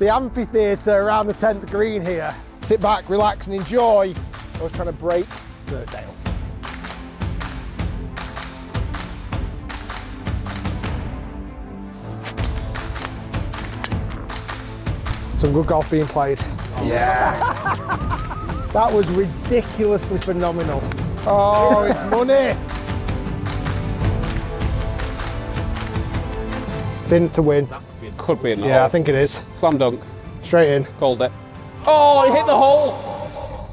the amphitheatre around the 10th green here. Sit back, relax and enjoy. I was trying to break Birkdale. Some good golf being played. Yeah. That was ridiculously phenomenal. Oh, it's money. Didn't to win. Could be in the Yeah, I think it is. Slam dunk. Straight in. Called it. Oh, he hit the hole.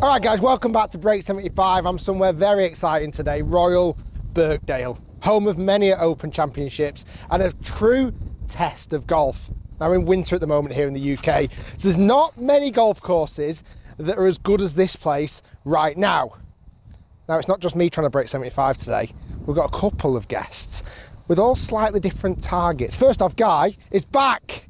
All right, guys, welcome back to Break 75. I'm somewhere very exciting today, Royal Birkdale, home of many Open Championships and a true test of golf. Now, we're in winter at the moment here in the UK, so there's not many golf courses that are as good as this place right now. Now, it's not just me trying to break 75 today. We've got a couple of guests with all slightly different targets. First off, Guy is back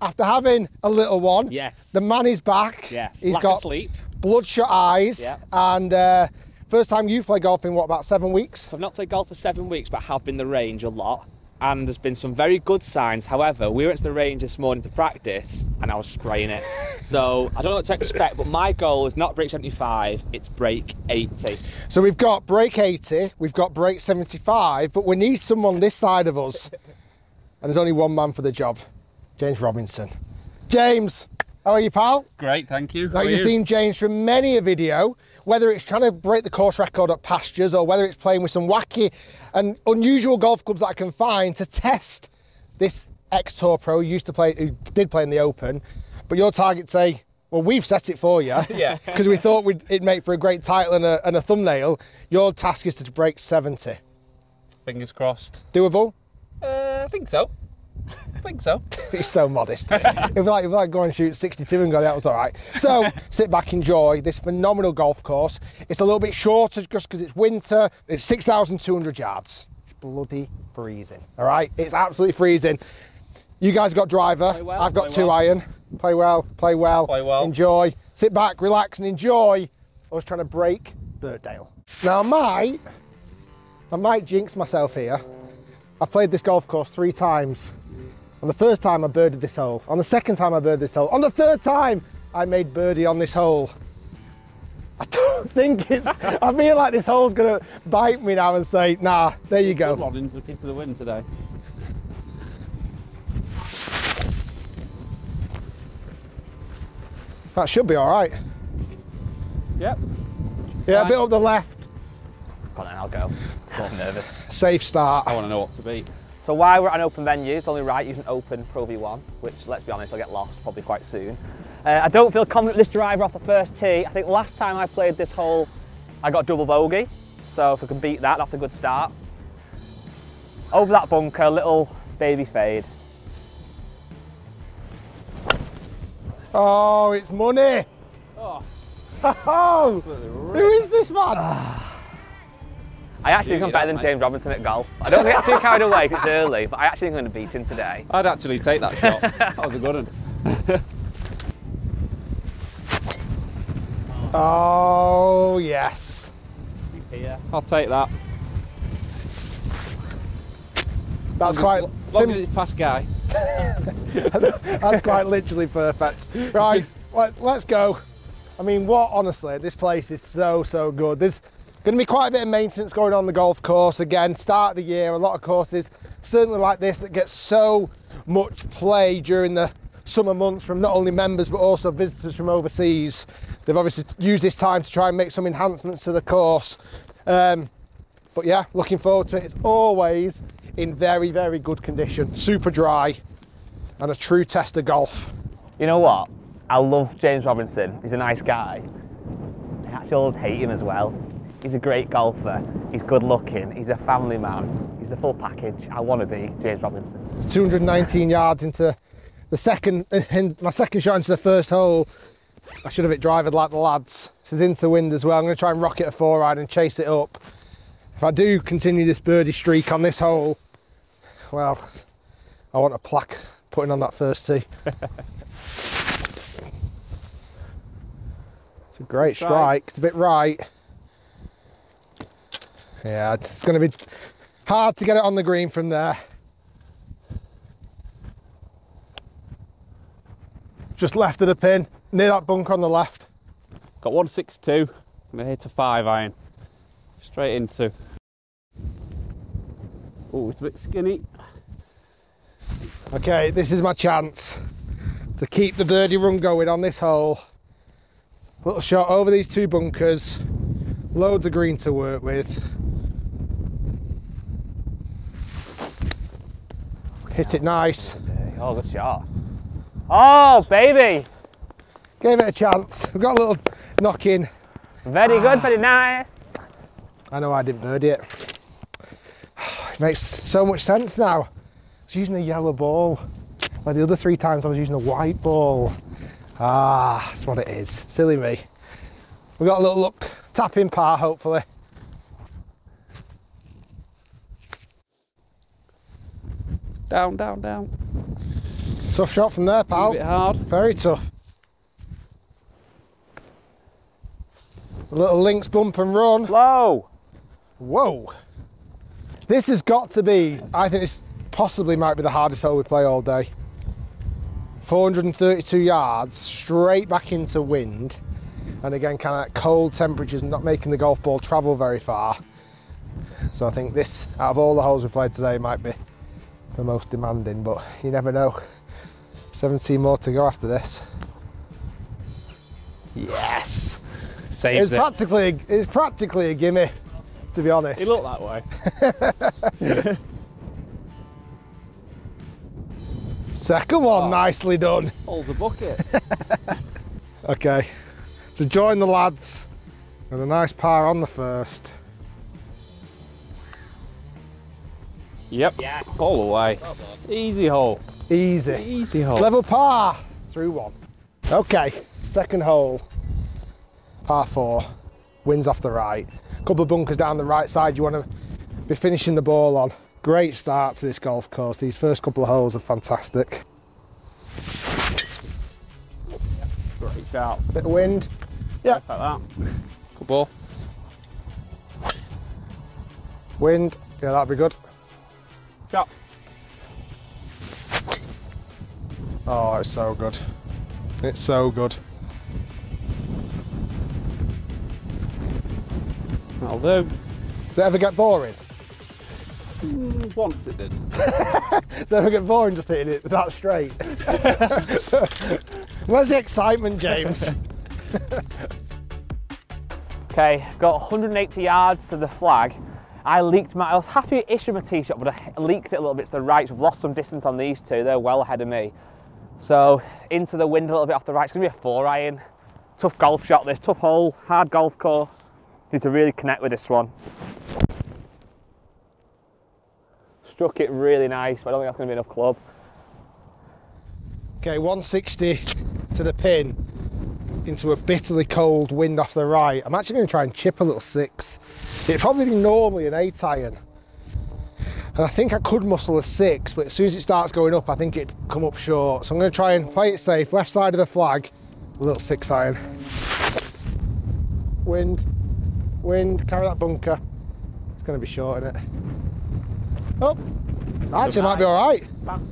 after having a little one. Yes. The man is back. Yes. He's Lack got sleep. bloodshot eyes. Yeah. And uh, first time you've played golf in what, about seven weeks? I've not played golf for seven weeks, but have been the range a lot. And there's been some very good signs. However, we went to the range this morning to practice and I was spraying it. so I don't know what to expect, but my goal is not break 75, it's break 80. So we've got break 80, we've got break 75, but we need someone this side of us. And there's only one man for the job James Robinson. James, how are you, pal? Great, thank you. Now, you've you? seen James from many a video, whether it's trying to break the course record at pastures or whether it's playing with some wacky and unusual golf clubs that I can find to test this ex-tour pro who used to play, who did play in the Open. But your target say, well, we've set it for you. Yeah. Because we thought we'd, it'd make for a great title and a, and a thumbnail. Your task is to break 70. Fingers crossed. Doable? Uh, I think so. I think so. He's so modest. if we like, if we like go and shoot 62 and go, that was all right. So sit back, enjoy this phenomenal golf course. It's a little bit shorter just because it's winter. It's 6,200 yards. It's bloody freezing. All right, it's absolutely freezing. You guys got driver. Well, I've got two well. iron. Play well, play well, Play well. Enjoy. Sit back, relax, and enjoy. I was trying to break Birkdale. Now I might, I might jinx myself here. I've played this golf course three times. On the first time I birdied this hole. On the second time I birdied this hole. On the third time I made birdie on this hole. I don't think it's, I feel like this hole's gonna bite me now and say, nah, there you Good go. one into, into the wind today. That should be all right. Yep. Yeah, a bit up the left. Got it, I'll go. I'm nervous. Safe start. I want to know what to beat. So while we're at an open venue, it's only right using open Pro V1, which let's be honest, I'll get lost probably quite soon. Uh, I don't feel confident with this driver off the first tee. I think last time I played this hole, I got double bogey. So if we can beat that, that's a good start. Over that bunker, little baby fade. Oh, it's money. Oh, Oh, who is this man? I actually think I'm better than mate. James Robinson at golf. I don't get too carried away 'cause it's early, but I actually think I'm going to beat him today. I'd actually take that shot. that was a good one. Oh, yes. He's here. I'll take that. That's quite Long sim- as it's past guy. That's quite literally perfect. Right, let, let's go. I mean, what, honestly, this place is so, so good. There's going to be quite a bit of maintenance going on the golf course. Again, start of the year, a lot of courses, certainly like this, that get so much play during the summer months from not only members but also visitors from overseas. They've obviously used this time to try and make some enhancements to the course. Um, but yeah, looking forward to it. It's always in very, very good condition, super dry, and a true test of golf. You know what? I love James Robinson. He's a nice guy. I actually always hate him as well. He's a great golfer. He's good looking. He's a family man. He's the full package. I want to be James Robinson. 219 yards into the second, in my second shot into the first hole. I should have hit driver like the lads. This is into wind as well. I'm going to try and rocket a four iron and chase it up. If I do continue this birdie streak on this hole, well, I want a plaque putting on that first tee. it's a great strike. It's a bit right. Yeah, it's going to be hard to get it on the green from there. just left of the pin, near that bunker on the left. Got 162. I'm gonna hit a five iron. Straight into. Oh, it's a bit skinny. Okay, this is my chance to keep the birdie run going on this hole. Little shot over these two bunkers, loads of green to work with. Hit it nice, Oh, good shot. Oh, baby. gave it a chance. We've got a little knock in. Very good, very nice. I know I didn't birdie it. It makes so much sense now. I was using a yellow ball. Like the other three times I was using a white ball. Ah, that's what it is. Silly me. We've got a little look, tap in par hopefully. Down, down, down. Tough shot from there, A pal. bit hard. Very tough. A little links bump and run. Low. Whoa. This has got to be, I think this possibly might be the hardest hole we play all day. 432 yards, straight back into wind. And again, kind of cold temperatures, not making the golf ball travel very far. So I think this, out of all the holes we played today, might be the most demanding, but you never know. 17 more to go after this. Yes! It's Saves it. practically, it's practically a gimme, to be honest. He looked that way. Second one, Oh. nicely done. Holds the bucket. Okay, so join the lads and a nice par on the first. Yep. Yes. All the way. Easy hole. Easy. Easy hole. Level par through one. Okay, second hole, par four, winds off the right. Couple of bunkers down the right side you want to be finishing the ball on. Great start to this golf course. These first couple of holes are fantastic. Great shot. Bit of wind. Yeah, Like that. Good ball. wind. Yeah, that'd be good. Shot. Oh, it's so good. It's so good. That'll do. Does it ever get boring? Mm, Once it did. Does it ever get boring just hitting it that straight? Where's the excitement, James? Okay, got 180 yards to the flag. I leaked my, I was happy-ish with my shot, but I leaked it a little bit to the right. I've lost some distance on these two. They're well ahead of me. So into the wind a little bit off the right. It's gonna be a four iron. Tough golf shot this, tough hole, hard golf course. Need to really connect with this one. Struck it really nice, but I don't think that's gonna be enough club. Okay, 160 to the pin into a bitterly cold wind off the right. I'm actually going to try and chip a little six. It'd probably be normally an eight iron. And I think I could muscle a six, but as soon as it starts going up, I think it'd come up short. So I'm going to try and play it safe. Left side of the flag, a little six iron. Wind, wind, carry that bunker. It's going to be short in it. Oh, actually might be all right.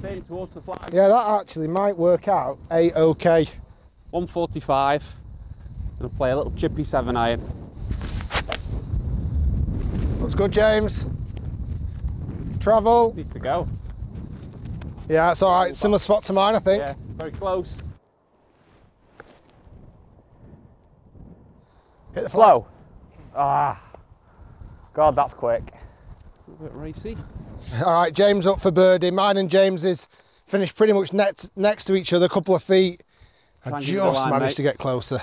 In towards the flag. Yeah, that actually might work out a-okay. 145. Gonna play a little chippy seven iron. Looks good, James. Travel. Needs to go. Yeah, it's all right. Similar spot to mine, I think. Yeah, very close. Hit the flag. Slow. Ah. God, that's quick. A little bit racy. All right, James up for birdie. Mine and James's finished pretty much next next to each other, a couple of feet. I Try and give it a just managed mate. to get closer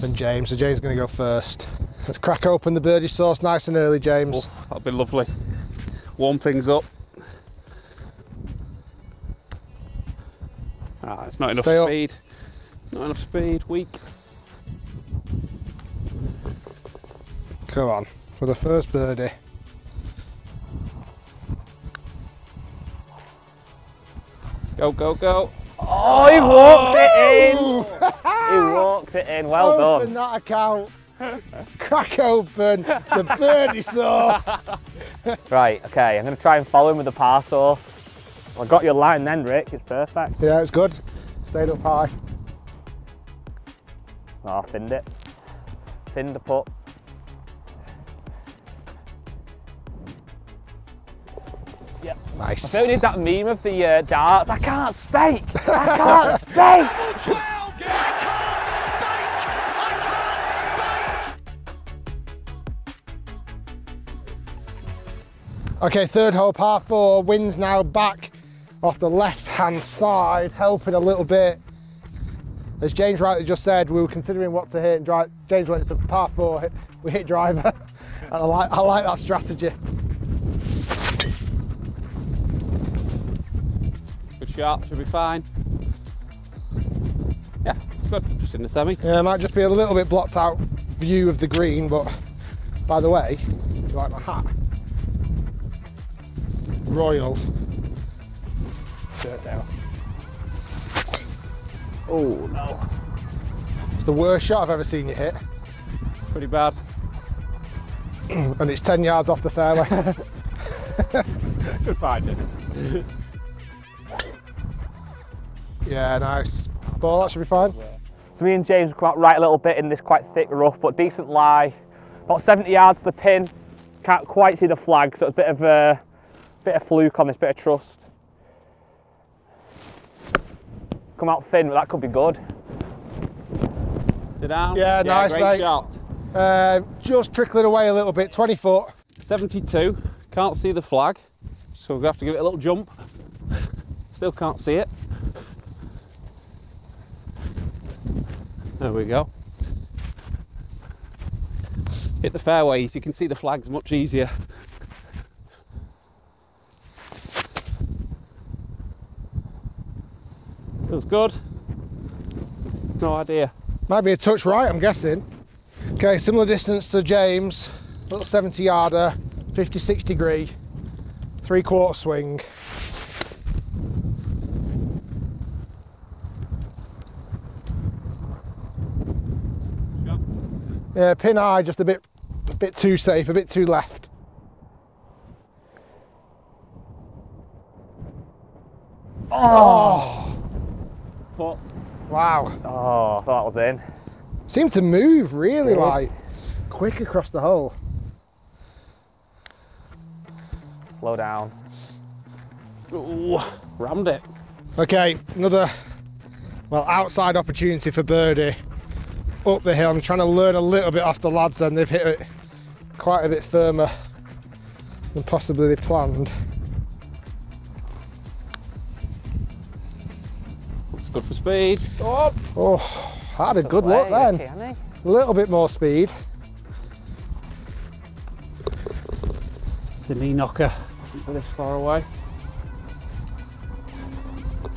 than James, so James is going to go first. Let's crack open the birdie sauce nice and early, James. Oh, that'll be lovely. Warm things up. Ah, it's not enough Stay up. speed. Not enough speed. Weak. Come on, for the first birdie. Go, go, go. Oh, he walked it oh! in. He walked it in. Well open done. that account. Crack open the birdie sauce. Right, okay, I'm going to try and follow him with the par sauce. I got your line then, Rick. It's perfect. Yeah, it's good. Stayed up high. Oh, thinned it. Thinned the putt. I Nice. we need that meme of the uh, darts. I can't speak. I can't speak. Okay, third hole, par four. Wind's now back off the left-hand side, helping a little bit. As James rightly just said, we were considering what to hit, and dri- James went to par four. We hit driver, and I like I like that strategy. Shot, should be fine. Yeah, it's good. Just in the semi. Yeah, it might just be a little bit blocked out view of the green, but by the way, you like my hat? Royal. Birkdale. Oh no. It's the worst shot I've ever seen you hit, Pretty bad. and it's 10 yards off the fairway. Good find it. yeah, nice. Ball, that should be fine. So me and James come out right a little bit in this quite thick rough, but decent lie. About 70 yards to the pin. Can't quite see the flag, so it's a bit of a bit of fluke on this, bit of trust. Come out thin, but that could be good. Sit down. Yeah, nice, great mate. shot. Uh, just trickling away a little bit, 20 foot. 72. Can't see the flag, so we're gonna have to give it a little jump. Still can't see it. There we go. Hit the fairways, you can see the flags much easier. Feels good. No idea. Might be a touch right, I'm guessing. Okay, similar distance to James, little 70 yarder, 56 degree, three quarter swing. Yeah, pin high, just a bit, a bit too safe, a bit too left. Oh, But wow. Oh, thought that was in. Seemed to move really It is. like quick across the hole. Slow down. ooh, rammed it. Okay, another well outside opportunity for birdie up the hill. I'm trying to learn a little bit off the lads, and they've hit it quite a bit firmer than possibly they planned. It's good for speed. Oh, Oh, had a good look then. okay. A little bit more speed. it's a knee knocker. This far away.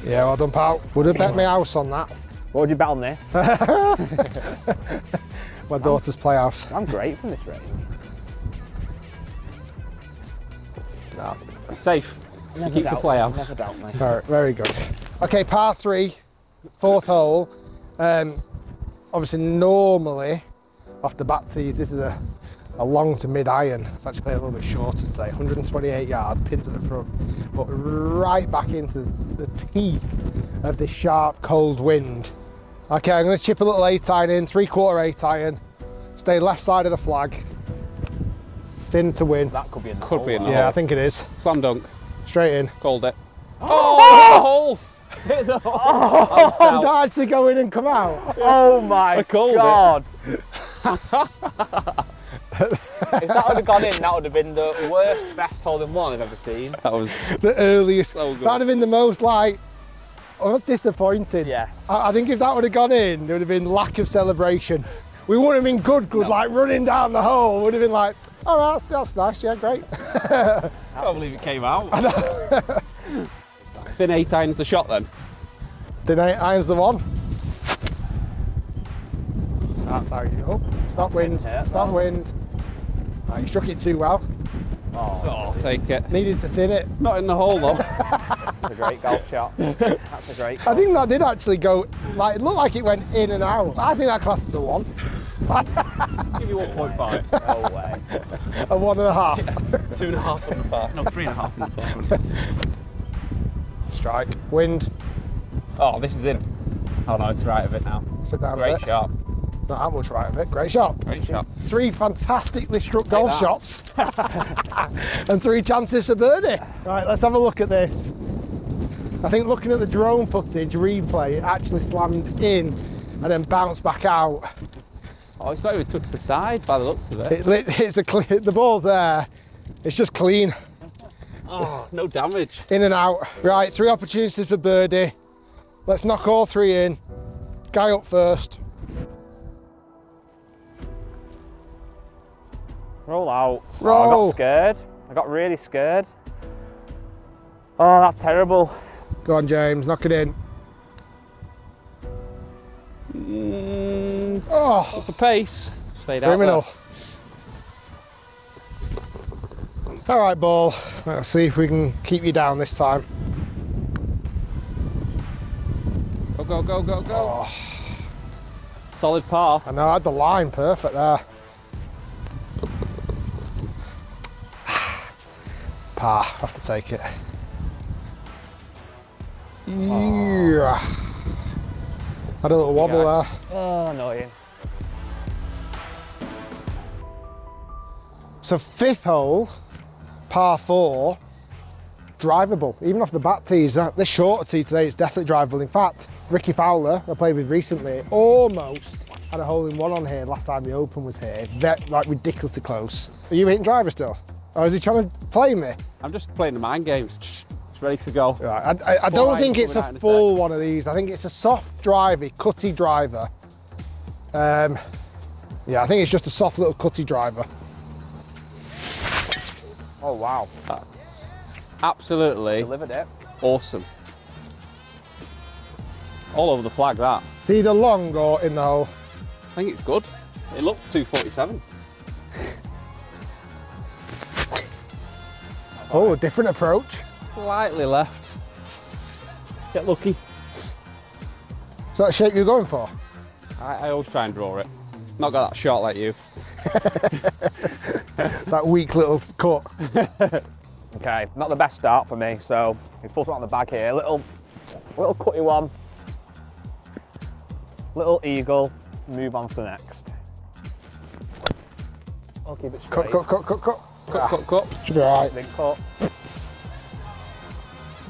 Yeah, well done, pal. Would have bet my house on that. What would you bet on this? My daughter's playhouse. I'm great from this range. No, It's safe. Never keeps the doubt- playhouse. Never doubt me. very, very good. Okay, par three, fourth hole. Um, obviously, normally off the back tees, this is a, a long to mid iron. It's actually a little bit shorter today, 128 yards, pins at the front, but right back into the teeth of this sharp, cold wind. Okay, I'm going to chip a little eight iron in, three quarter eight iron, stay left side of the flag, thin to win. That could be in the Could hole, be in the Yeah, I think it is. Slam dunk. Straight in. Called it. Oh! Hit the hole. oh! Did that actually go in and come out? Oh my I called it. god. if that would have gone in, that would have been the worst best hole in one I've ever seen. That was the earliest. So good. That'd have been the most like. I was disappointed. Yes. I, I think if that would have gone in, there would have been lack of celebration. We wouldn't have been good, good, like running down the hole. Would have been like, oh, that's, that's nice, yeah, great. I can't believe it came out. Thin eight irons the shot then. Thin eight irons the one. That's how you. Oh, stop wind, stop wind. Ah, you struck it too well. Oh, Oh, I'll take it. Needed to thin it. It's not in the hole though. that's a great golf shot. That's a great I think that did actually go. Like it looked like it went in and out. I think that class is a one, Give you 1.5. No way. a one and a half. Two and a half on the par. No, three and a half on the par. Strike, wind. Oh, this is in. Oh no, it's right of it now. Sit down. a Great bit. shot. It's Not that much right of it. Great shot. Great shot. Three fantastically struck golf that. shots and three chances for birdie. Right, let's have a look at this. I think looking at the drone footage replay, it actually slammed in and then bounced back out. Oh, it's not even touched the sides by the looks of it. It, lit- it's a clear, the ball's there. It's just clean, Oh, no damage. in and out. Right, three opportunities for birdie. Let's knock all three in. Guy up first. Roll out. Oh, I Roll. got scared. I got really scared. Oh, that's terrible. Go on, James, knock it in. Mm, Oh, for pace. Stayed out criminal. All right, ball. Let's see if we can keep you down this time. Go, go, go, go, go. Oh, Solid par. I know, I had the line perfect there. Par, have to take it. Yeah. Had a little wobble there. Oh, annoying. So fifth hole, par four, drivable. Even off the back tees, that this shorter tee today is definitely drivable. In fact, Rickie Fowler, I played with recently, almost had a hole in one on here last time the Open was here. Ve- like ridiculously close. Are you hitting driver still? Or is he trying to play me? I'm just playing the mind games. It's ready to go. Right, I, I, I don't think it's a out a full one of these. I think it's a soft drivey, cutty driver. Um, yeah, I think it's just a soft little cutty driver. Oh, wow. That's absolutely Delivered it. awesome. All over the flag, that. It's either long or in the hole. I think it's good. It looked 247. Oh, a different approach. Slightly left. Get lucky. Is that the shape you're going for? I, I always try and draw it. Not got that shot like you. That weak little cut. Okay, not the best start for me, so we put it on the bag here. Little, little cutty one. Little eagle. Move on to the next. I'll keep it straight. cut, cut, cut, cut. Cut, cut, cut. cut. Should be alright. Big cut.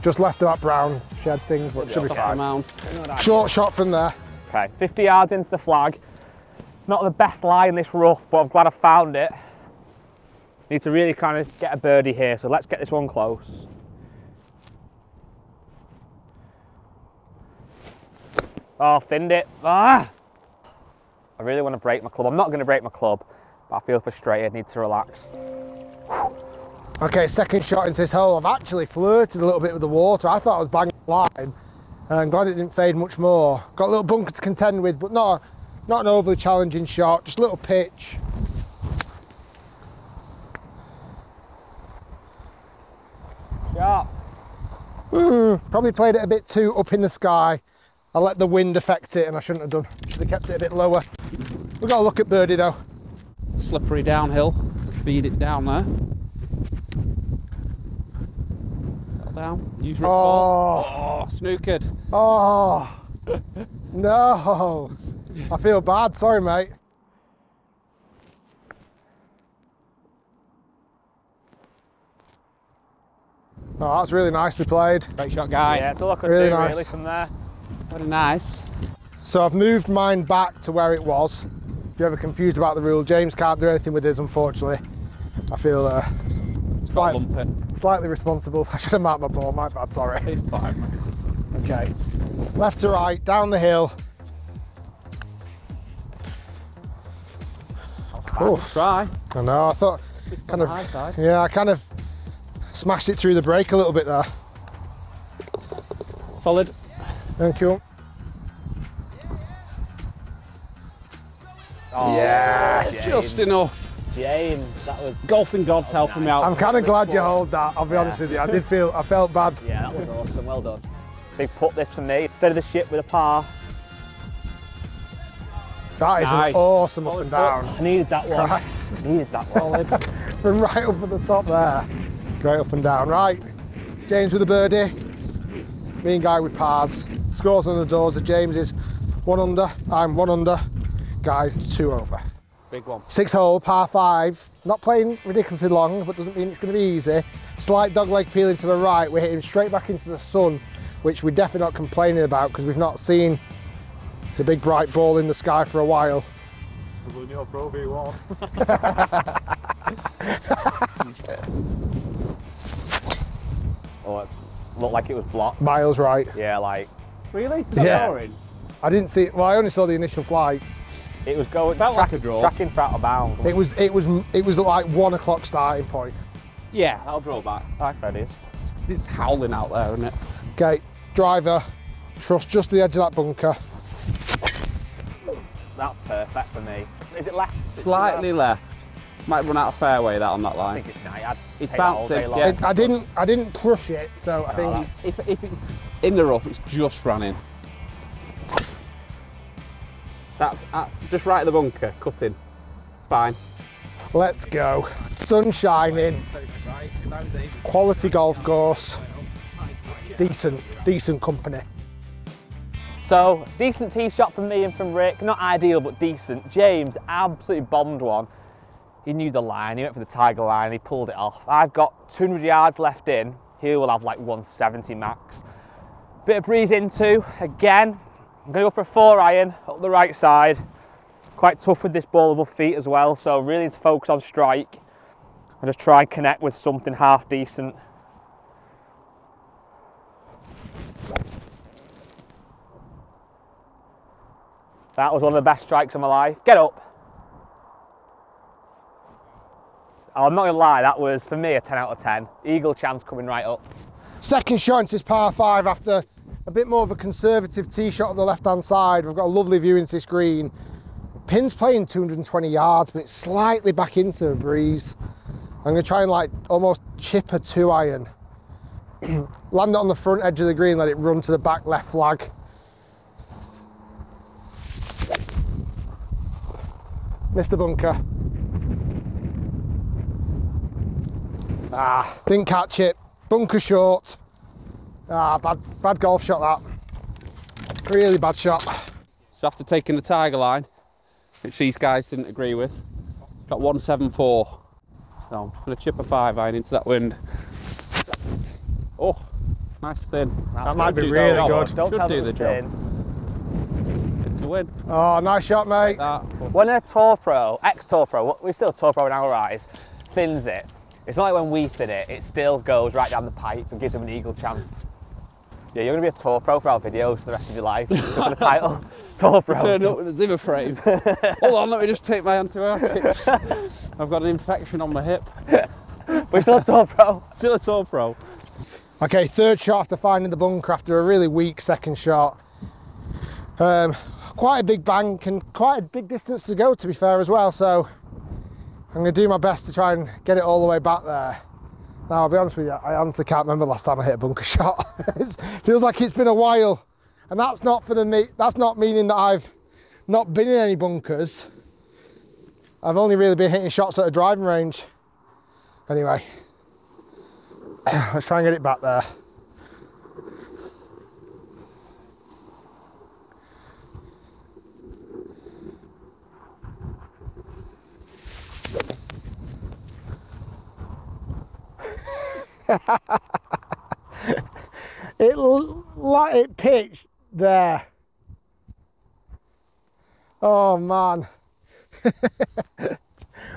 Just left that brown shed things, but should be Top of the fine. Short shot from there. Okay, 50 yards into the flag. Not the best lie in this rough, but I'm glad I found it. Need to really kind of get a birdie here, so let's get this one close. Oh, thinned it. Ah! I really want to break my club. I'm not going to break my club, but I feel frustrated. Need to relax. Okay, second shot into this hole. I've actually flirted a little bit with the water. I thought I was banging the line. And I'm glad it didn't fade much more. Got a little bunker to contend with, but not, not an overly challenging shot, just a little pitch. Sharp. Hmm, probably played it a bit too up in the sky. I let the wind affect it and I shouldn't have done. Should have kept it a bit lower. We've got to look at birdie though. Slippery downhill. Feed it down there. Settle down. Use your oh. ball. Oh, snookered. Oh, no. I feel bad. Sorry, mate. Oh, that's really nicely played. Great shot, guy. Yeah, it's all I could Really do nice. really from there. Very nice. So I've moved mine back to where it was. If you're ever confused about the rule, James can't do anything with his, unfortunately. I feel uh, slight, slightly responsible. I should have marked my ball, my bad, sorry. It's fine. Okay. Left to right, down the hill. Oh, Try. I know, I thought, It's Kind of- yeah, I kind of smashed it through the brake a little bit there. Solid. Thank you. Oh, Yes. Just enough. James, that was Golfing gods oh, helping me out. I'm kind of glad you hold that, I'll be honest with you. I did feel, I felt bad. Yeah, that was awesome. Well done. Big put this for me. Instead of the ship with a par. That is Nice. an awesome up and down. I needed that one. Christ. Needed that one. From right up at the top there. Great up and down. Right. James with a birdie. Me and Guy with pars. Scores on the doors of James is one under. I'm one under. Guys, two over. Big one. Six hole, par five. Not playing ridiculously long, but doesn't mean it's going to be easy. Slight dog leg peeling to the right. We're hitting straight back into the sun, which we're definitely not complaining about because we've not seen the big bright ball in the sky for a while. Oh, it looked like it was blocked. Miles right. Yeah, like Really? Is Yeah. boring? I didn't see it. Well, I only saw the initial flight. It was going Felt like a draw. tracking for out of bounds. It was, it was, it was like one o'clock starting point. Yeah, I'll draw back. Like Freddy's. It's howling out there, isn't it? Okay, driver, trust just the edge of that bunker. That's perfect for me. Is it left? Slightly left. Might run out of fairway that on that I line. think it's nice. It's take that all bouncing, yeah. It, I didn't, I didn't crush it, so I think that's- If, if it's in the rough, it's just running. That's at, just right at the bunker, cutting. It's fine. let's go. Sun shining, quality golf course, decent, decent company. So, decent tee shot from me and from Rick. Not ideal, but decent. James absolutely bombed one. He knew the line, he went for the tiger line, he pulled it off. I've got 200 yards left in. He will have like 170 max. Bit of breeze into, again. I'm gonna go for a four iron up the right side. Quite tough with this ball above feet as well, so really to focus on strike and just try and connect with something half decent. That was one of the best strikes of my life. Get up. Oh, I'm not gonna lie, that was for me a 10 out of 10. Eagle chance coming right up. Second into this par five after a bit more of a conservative tee shot on the left hand side. We've got a lovely view into this green. Pin's playing 220 yards, but it's slightly back into a breeze. I'm gonna try and like almost chip a two iron. Land it on the front edge of the green, let it run to the back left flag. Missed the bunker. Ah, didn't catch it. Bunker short. Ah, bad, bad golf shot that. Really bad shot. So after taking the tiger line, which these guys didn't agree with, got 174. So I'm just going to chip a five iron into that wind. Oh, nice thin. That might be really job. good. Don't Should tell do the it's job. thin. Good to win. Oh, nice shot, mate. That. When a tour pro, ex tour pro, we're still a tour pro in our eyes, thins it, it's not like when we thin it, it still goes right down the pipe and gives them an eagle chance. Yeah, you're going to be a tour pro for our videos for the rest of your life. Look at the title, tour pro. Turned up with a zimmer frame. Hold on, let me just take my antibiotics. I've got an infection on my hip. We're still a tour pro. Still a tour pro. Okay, third shot after finding the bunker after a really weak second shot. Um, quite a big bank and quite a big distance to go to be fair as well, so I'm going to do my best to try and get it all the way back there. Now, I'll be honest with you, I honestly can't remember the last time I hit a bunker shot. it feels like it's been a while. And that's not for the me that's not meaning that I've not been in any bunkers. I've only really been hitting shots at a driving range. Anyway, let's try and get it back there. it it pitched there. Oh man.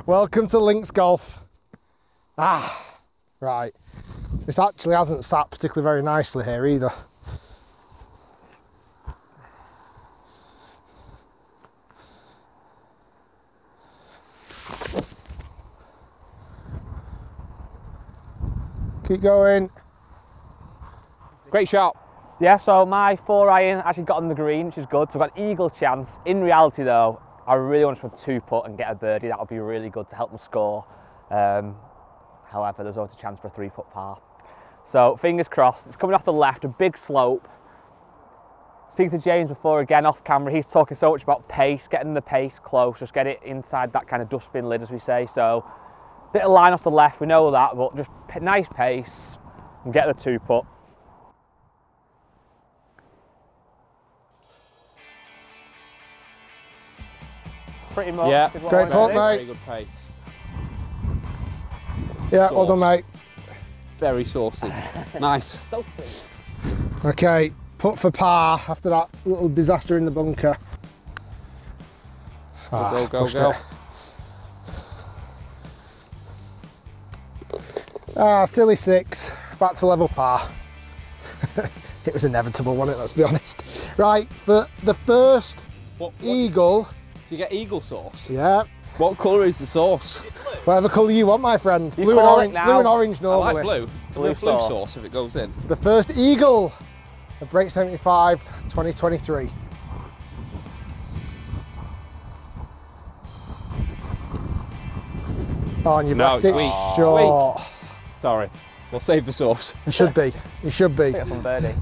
Welcome to Links Golf. Ah, right. This actually hasn't sat particularly very nicely here either. Keep going. Great shot. Yeah, so my four iron actually got on the green, which is good. So I've got an eagle chance. In reality, though, I really want to try two putt and get a birdie. That would be really good to help them score. Um, however, there's always a chance for a three putt par. So fingers crossed. It's coming off the left, a big slope. Speaking to James before again off camera, he's talking so much about pace, getting the pace close, just get it inside that kind of dustbin lid, as we say. So bit of line off the left, we know that, but just nice pace and get the two putt. pretty much. Yeah. Great I'm pull, doing. mate. Very good pace. Yeah, well done, mate. Very saucy. nice. Okay, put for par after that little disaster in the bunker. Ah, go, go, go. it. Ah, silly six. Back to level par. it was inevitable, wasn't it? Let's be honest. Right, for the first What, what, eagle, do you get eagle sauce? yeah, What colour is the sauce? whatever colour you want, my friend. You blue and orange. Blue and orange I normally. like blue. Blue Blue, blue sauce. sauce if it goes in. The first eagle of Break 75 2023. Oh, and you've No, left it weak. short. Sorry. We'll save the sauce. You should be. You should be. Pick up some birdie.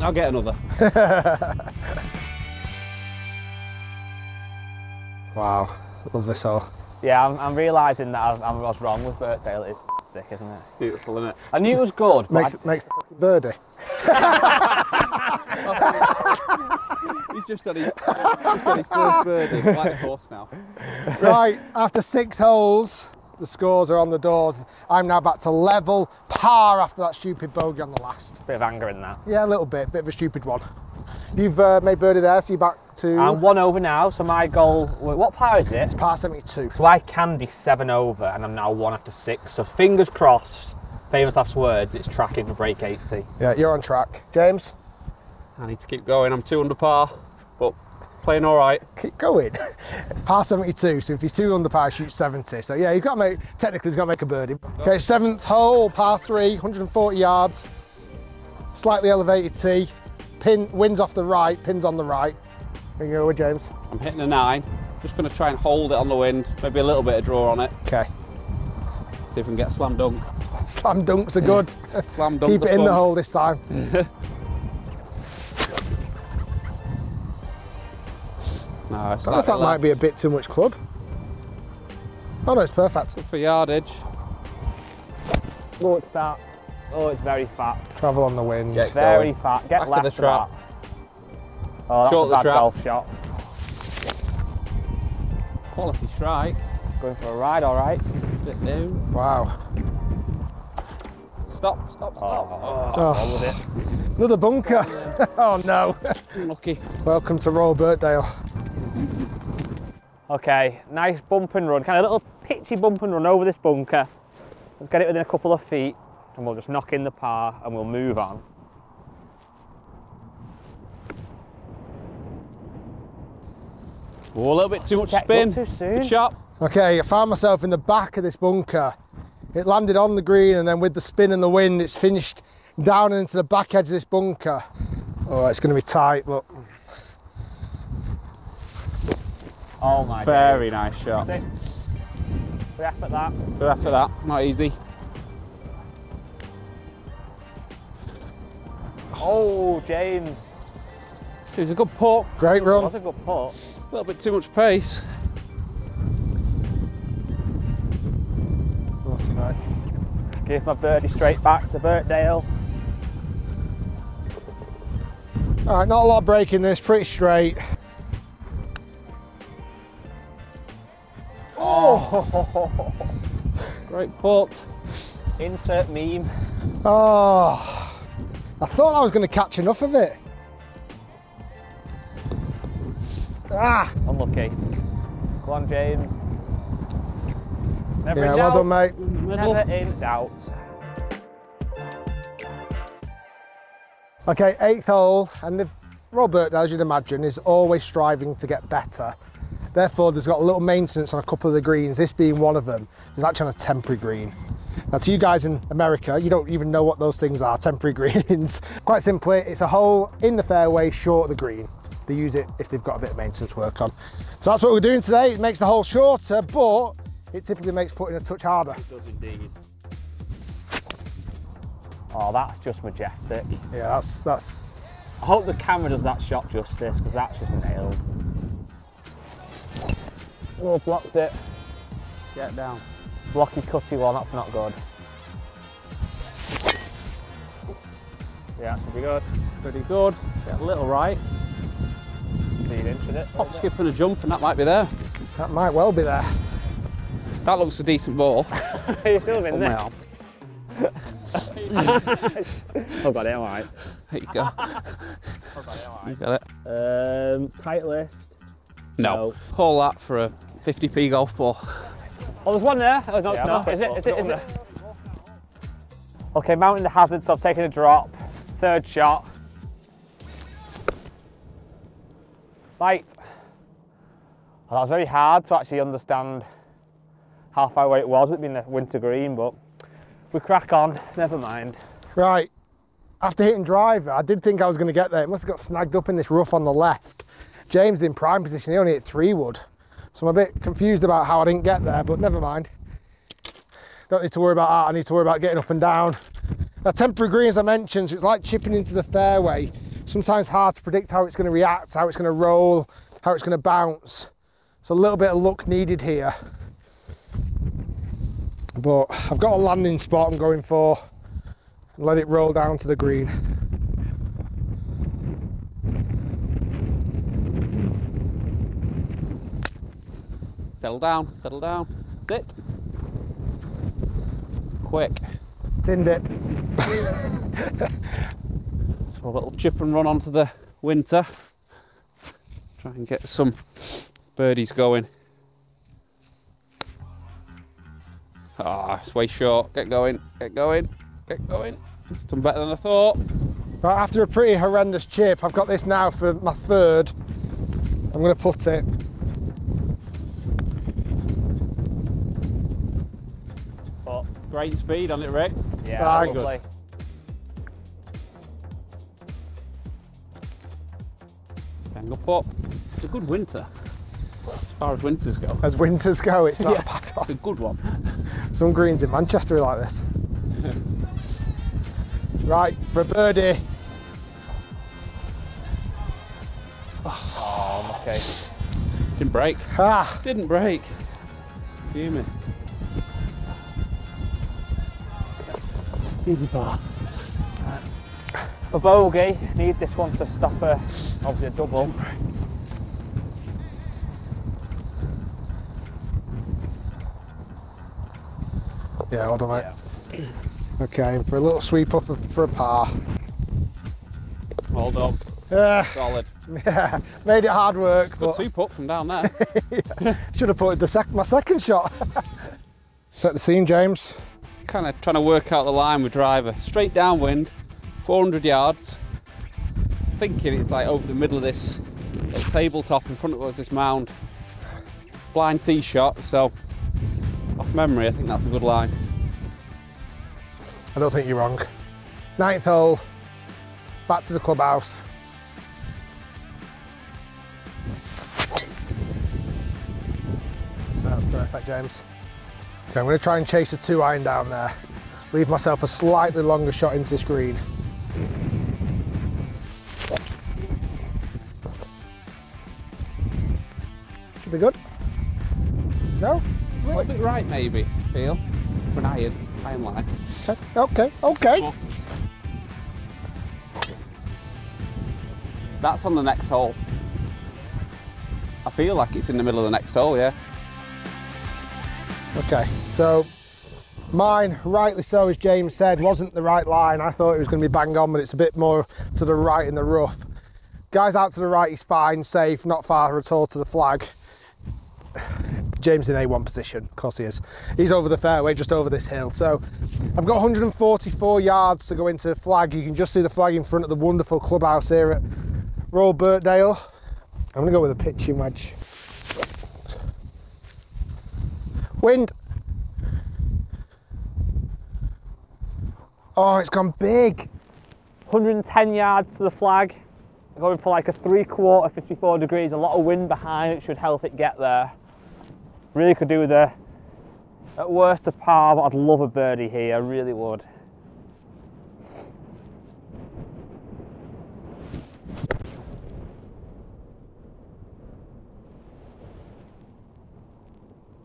I'll get another. Wow, love this hole. Yeah, I'm, I'm realising that I've, I was wrong with Birkdale. It's sick, isn't it? Beautiful, isn't it? I knew it was good, Makes I- makes birdie. He's just on his, just on his first birdie. Like horse now. Right, after six holes, the scores are on the doors. I'm now back to level par after that stupid bogey on the last. bit of anger in that. Yeah, a little bit, bit of a stupid one. You've uh, made birdie there, so you're back to I'm one over now, so my goal. What par is it? It's par 72. So I can be seven over, and I'm now one after six. So fingers crossed. Famous last words. It's tracking for break 80. Yeah, you're on track. James, I need to keep going. I'm two under par, but playing all right. keep going. par 72, so if he's two under par, shoot 70. So yeah, he's got to make, technically he's got to make a birdie. Okay, seventh hole, par three, 140 yards. Slightly elevated tee. Pin, wins off the right, pins on the right. Here you go James. I'm hitting a nine. Just going to try and hold it on the wind. Maybe a little bit of draw on it. Okay. See if we can get a slam dunk. Slam dunks are good. Slam dunk. Keep it in the hole this time. No, it's I thought that might be a bit too much club. Oh no, it's perfect. for yardage. Oh, it's that. Oh, it's very fat. Travel on the wind. Get Very going. fat. Get Back of left the of trap. that. Oh, that's Short a the bad trap. golf shot. Quality strike. Going for a ride, all right. Sit down. Wow. Stop, stop, stop. Oh, Oh. on with it. Another bunker. oh no. Unlucky. Welcome to Royal Birkdale. Okay, nice bump and run. Kind of a little pitchy bump and run over this bunker. Let's get it within a couple of feet, and we'll just knock in the par, and we'll move on. Oh, a little bit too much Checked spin. too soon. Good shot. Okay, I found myself in the back of this bunker. It landed on the green and then with the spin and the wind, it's finished down into the back edge of this bunker. Oh, it's going to be tight, but Oh my Very nice shot. days. Good effort that. Good after that. Not easy. Oh, James. It was a good putt. great run. That was a good putt. A little bit too much pace. Give my birdie straight back to Birkdale. All right, not a lot of break in this, pretty straight. Oh! Great putt. Insert meme. Oh, I thought I was going to catch enough of it. Ah, Unlucky. Go on, James. Never yeah, in well done, mate. Middle. Never in doubt. Okay, eighth hole, and the Robert, as you'd imagine, is always striving to get better. Therefore, there's got a little maintenance on a couple of the greens, this being one of them. There's actually on a temporary green. Now, to you guys in America, you don't even know what those things are, temporary greens. Quite simply, it's a hole in the fairway short of the green. They use it if they've got a bit of maintenance work on. So that's what we're doing today. It makes the hole shorter, but it typically makes putting a touch harder. Does indeed. Oh, that's just majestic. Yeah, that's that's. I hope the camera does that shot justice because that's just nailed. Oh, blocked it. Get down. Blocky cutty one, that's not good. Yeah, should be good. Pretty good. Get a little right. Lead in, it? Hop, skip and a jump and that might be there. That might well be there. That looks a decent ball. Are you filming Oh, this? my arm. Oh, got it, alright. There you go. You got it. Um, Titleist. No. No. Haul that for a 50p golf ball. Oh, there's one there. Oh, no, Yeah, no. Is it? Is it? Is it? Okay, mounting the hazard, so I've taken a drop. Third shot. Right. Well, that was very hard to actually understand how hour it was, it being a winter green, but we crack on, never mind. Right. After hitting driver, I did think I was going to get there. It must have got snagged up in this rough on the left. James in prime position, he only hit three wood. So I'm a bit confused about how I didn't get there, but never mind. Don't need to worry about that. I need to worry about getting up and down. Now, temporary green, as I mentioned, so it's like chipping into the fairway. Sometimes hard to predict how it's going to react, how it's going to roll, how it's going to bounce. So a little bit of luck needed here. But I've got a landing spot I'm going for and let it roll down to the green. Settle down, settle down. Sit. Quick. Thinned it. So a little chip and run onto the winter. Try and get some birdies going. Ah, it's way short. Get going, get going, get going. It's done better than I thought. Right, after a pretty horrendous chip, I've got this now for my third. I'm going to put it. But Great speed on it, Rick. yeah, Ah, lovely. Angle pop. It's a good winter. As far as winters go. As winters go, it's not Yeah. a bad It's a good one. Some greens in Manchester are like this. right, for a birdie. Oh, okay. Didn't break. Ah, Didn't break. Fuming. Easy bar. For bogey, need this one to stop a obviously a double. Yeah, hold on, mate. Okay, for a little sweeper for, for a par. Hold up. Yeah, Solid. yeah, made it hard work, Good but two putt from down there. should have put the sec- my second shot. Set the scene, James. kind of trying to work out the line with driver. Straight downwind, 400 yards. Thinking it's like over the middle of this tabletop in front of us, this mound. Blind tee shot, so off memory, I think that's a good line. I don't think you're wrong. Ninth hole, back to the clubhouse. That's perfect, James. Okay, I'm to try and chase a two iron down there. Leave myself a slightly longer shot into this green. Should be good. No? A little bit right, maybe, feel, for an iron, iron line. Okay, okay, okay. That's on the next hole. I feel like it's in the middle of the next hole, yeah. Okay, so mine, rightly so, as James said, wasn't the right line. I thought it was going to be bang on, but it's a bit more to the right in the rough. Guys out to the right, he's fine, safe, not far at all to the flag. James in A1 position, of course he is. He's over the fairway, just over this hill. So I've got 144 yards to go into the flag. You can just see the flag in front of the wonderful clubhouse here at Royal Birkdale. I'm to go with a pitching wedge. Wind. Oh, it's gone big. 110 yards to the flag. Going for like a three quarter, 54 degrees. A lot of wind behind it should help it get there. Really could do with a, at worst a par, but I'd love a birdie here. I really would.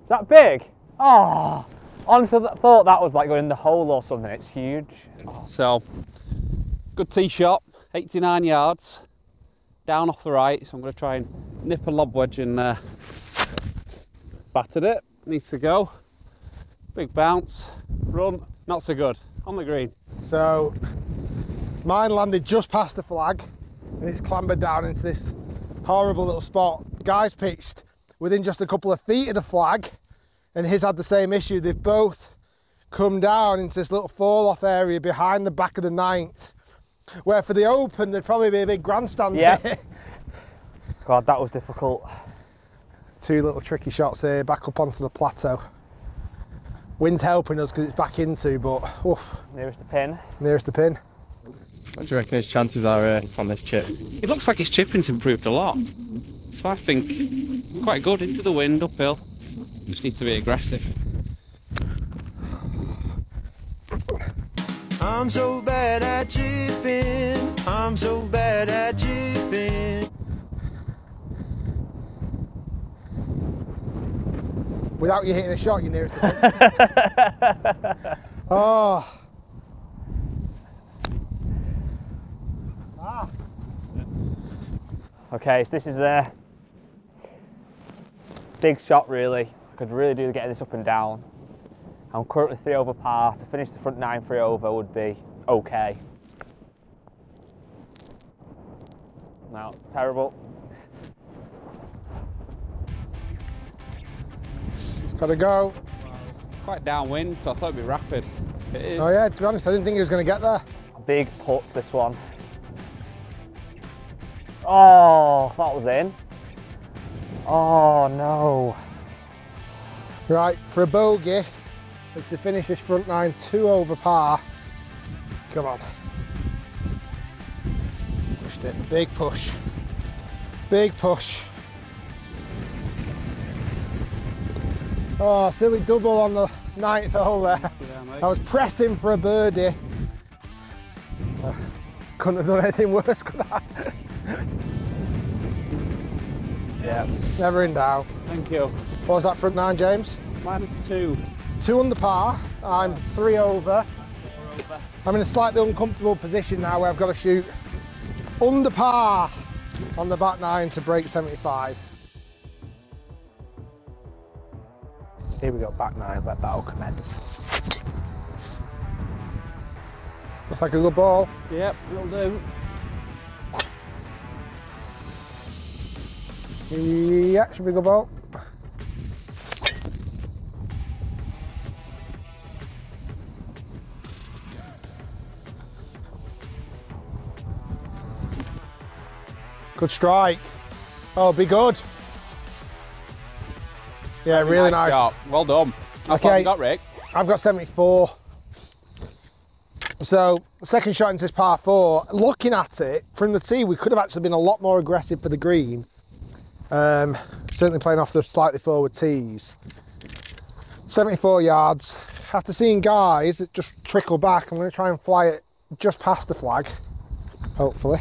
Is that big? Oh, honestly, I thought that was like going in the hole or something. It's huge. So, good tee shot, 89 yards, down off the right. So I'm going to try and nip a lob wedge in there. Battered it, needs to go. Big bounce, run, not so good. On the green. So mine landed just past the flag and it's clambered down into this horrible little spot. Guys pitched within just a couple of feet of the flag and his had the same issue. They've both come down into this little fall off area behind the back of the ninth where for the open there'd probably be a big grandstand Yeah. God, that was difficult. Two little tricky shots here back up onto the plateau. Wind's helping us because it's back into but oof, Nearest the pin. nearest the pin. What do you reckon his chances are uh, on this chip? It looks like his chipping's improved a lot. So I think quite good into the wind, uphill. Just needs to be aggressive. I'm so bad at chipping. I'm so bad at chipping. Without you hitting a shot, you're nearest the pin. oh. Okay, so this is a big shot really. I could really do getting this up and down. I'm currently three over par. To finish the front nine three over would be okay. No, terrible. It's got to go. Quite downwind, so I thought it'd be rapid. It is. Oh yeah, to be honest, I didn't think he was going to get there. A big putt this one. Oh, that was in. Oh no. Right, for a bogey, and to finish this front nine two over par. Come on. Pushed it, big push. Big push. Oh, silly double on the ninth hole there. Yeah. I was pressing for a birdie. Uh, couldn't have done anything worse, could I? yeah, never in doubt. Thank you. What was that front nine, James? Minus two. Two under par. I'm three over. I'm in a slightly uncomfortable position now where I've got to shoot under par on the back nine to break 75. Here we go, back nine, let battle commence. Looks like a good ball. Yep, will do. Yeah, should be a good ball. Good strike. Oh, be good. Yeah, really nice. shot. Well done. That's Okay. got, Rick. I've got 74. So, second shot into this par four, looking at it from the tee, we could have actually been a lot more aggressive for the green. Um, certainly playing off the slightly forward tees. 74 yards. After seeing guys that just trickle back, I'm going to try and fly it just past the flag, hopefully.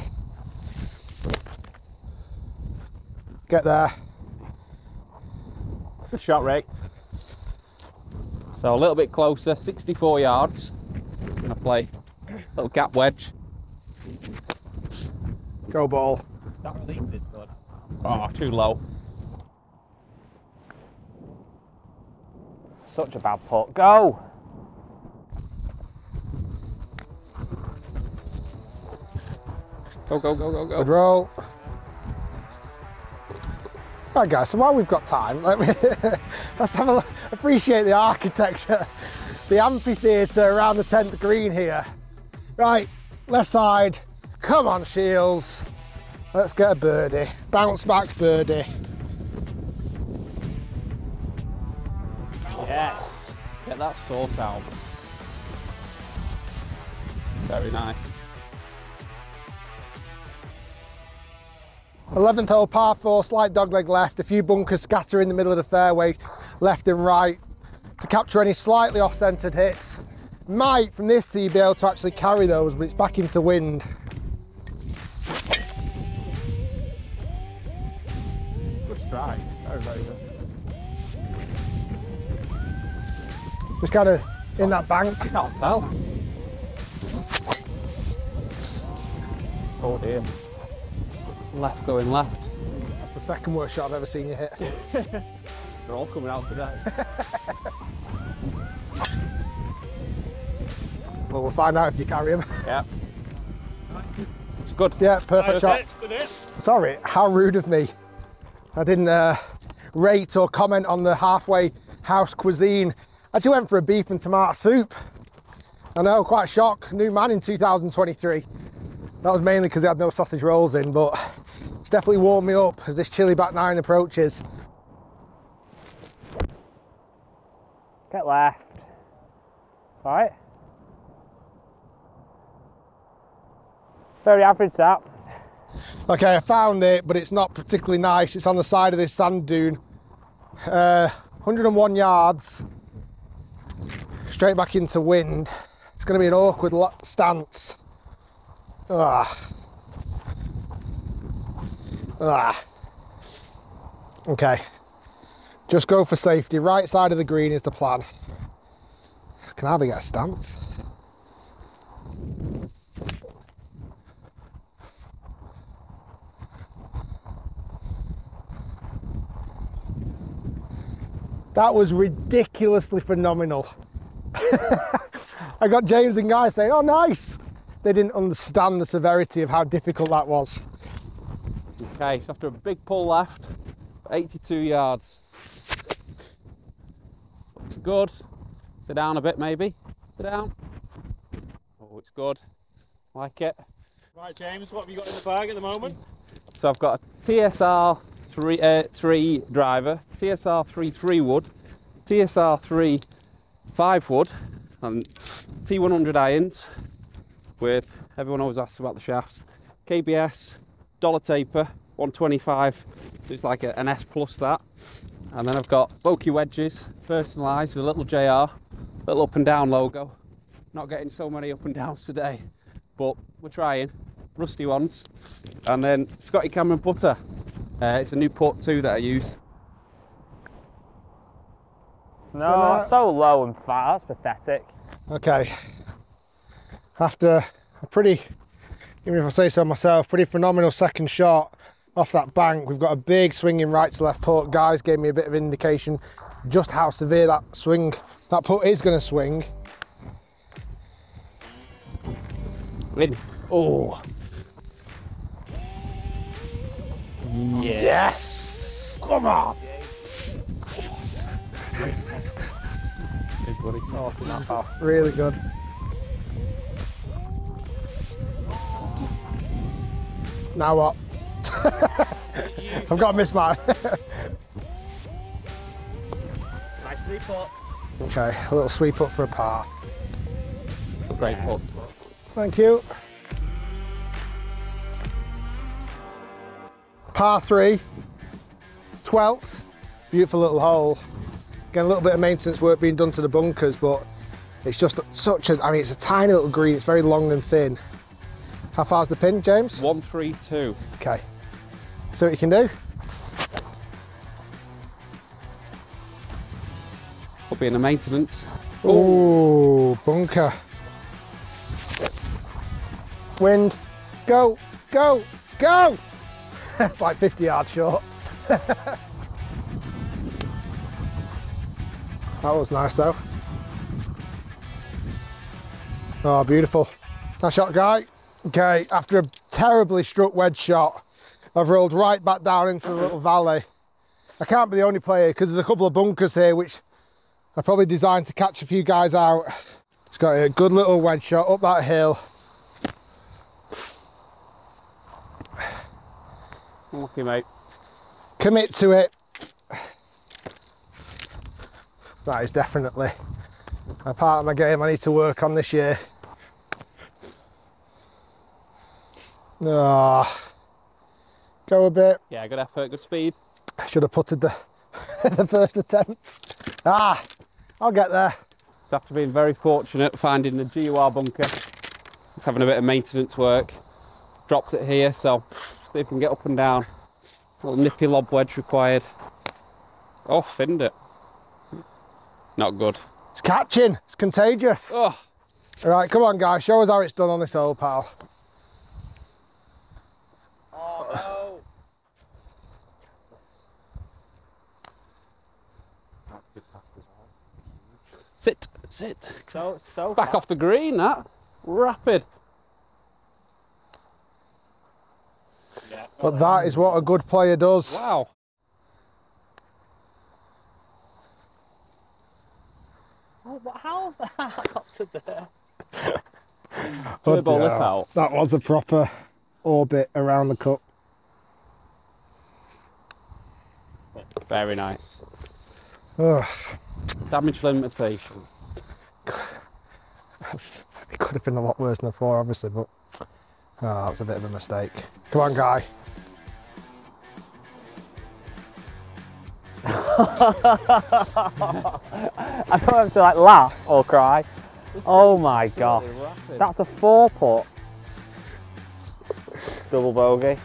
Get there. Good shot, Rick. So a little bit closer, 64 yards. Gonna play a little gap wedge. Go ball. That release is good. Oh, too low. Such a bad putt. Go! Go, go, go, go, go. Good roll. Right guys, so while we've got time, let me let's have a look, appreciate the architecture, the amphitheatre around the 10th green here. Right, left side, come on Shiels, let's get a birdie, bounce back birdie. Yes. Get that sort out. Very nice. 11th hole par 4, slight dogleg left, a few bunkers scatter in the middle of the fairway, left and right, to capture any slightly off-centred hits. Might, from this tee, be able to actually carry those, but it's back into wind. Good strike. Very, very good. Just kind of in that bank. Can't tell. Oh dear. Left going left. That's the second worst shot I've ever seen you hit. They're all coming out today. Well, we'll find out if you carry him. yeah. It's good. Yeah, perfect shot. Sorry, how rude of me. I didn't uh, rate or comment on the halfway house cuisine. I actually went for a beef and tomato soup. I know, quite a shock. New man in 2023. That was mainly because they had no sausage rolls in, but it's definitely warmed me up as this chilly back nine approaches. Get left. All right. Very average that. Okay, I found it, but it's not particularly nice. It's on the side of this sand dune. Uh, 101 yards, straight back into wind. It's going to be an awkward stance. Ah. Ah. Okay. Just go for safety. Right side of the green is the plan. I can hardly get a stance. That was ridiculously phenomenal. I got James and Guy saying, oh, nice. They didn't understand the severity of how difficult that was. Okay, so after a big pull left, 82 yards. Looks good. Sit down a bit maybe. Sit down. Oh, it's good. Like it. Right, James, what have you got in the bag at the moment? So I've got a TSR 3, uh, 3 driver, TSR 3 3 wood, TSR 3 5 wood, and T100 irons with, everyone always asks about the shafts, KBS, dollar taper, 125, so it's like a, an S plus that. And then I've got Vokey wedges, personalised with a little JR, little up and down logo. Not getting so many up and downs today, but we're trying. Rusty ones. And then Scotty Cameron putter. Uh, it's a new putt too that I use. No, now- so low and fat. That's pathetic. Okay. After a pretty, even if I say so myself, pretty phenomenal second shot off that bank, we've got a big swinging right to left putt. Guys gave me a bit of indication just how severe that swing, that putt is going to swing. In. Oh, Yes! Come on! good buddy. Oh, it's not foul. Really good. Now what? I've got to miss mine. Nice three putt. okay, a little sweep up for a par. A great putt. Thank you. Par three, 12th, beautiful little hole. Again, a little bit of maintenance work being done to the bunkers, but it's just such a, I mean, it's a tiny little green, it's very long and thin. How far's the pin, James? 132. Okay. See what you can do? Will be in the maintenance. Ooh, bunker. Wind. Go, go, go! it's like 50 yards short. that was nice though. Oh, beautiful. Nice shot, guy. Okay, after a terribly struck wedge shot, I've rolled right back down into the little valley. I can't be the only player because there's a couple of bunkers here which are probably designed to catch a few guys out. It's got a good little wedge shot up that hill. Lucky mate. Commit to it. That is definitely a part of my game I need to work on this year. Ah, go a bit. Yeah, good effort, good speed. I should have putted the the first attempt. Ah, I'll get there. So after being very fortunate finding the GUR bunker, it's having a bit of maintenance work. Dropped it here, so see if we can get up and down. Little nippy lob wedge required. Oh, finned it. Not good. It's catching. It's contagious. Oh, All right, come on, guys. Show us how it's done on this old pal. Sit, sit. So, so Back off the green, that. Rapid. But that is what a good player does. Wow. Oh, but how's that got to there? Turbo Bloody uh, lip out. That was a proper orbit around the cup. Very nice. Ugh, Damage limitation. it could have been a lot worse than a four, obviously, but oh, that was a bit of a mistake. Come on, guy. I don't have to like laugh or cry. Oh my god. Rapid. That's a four putt. Double bogey.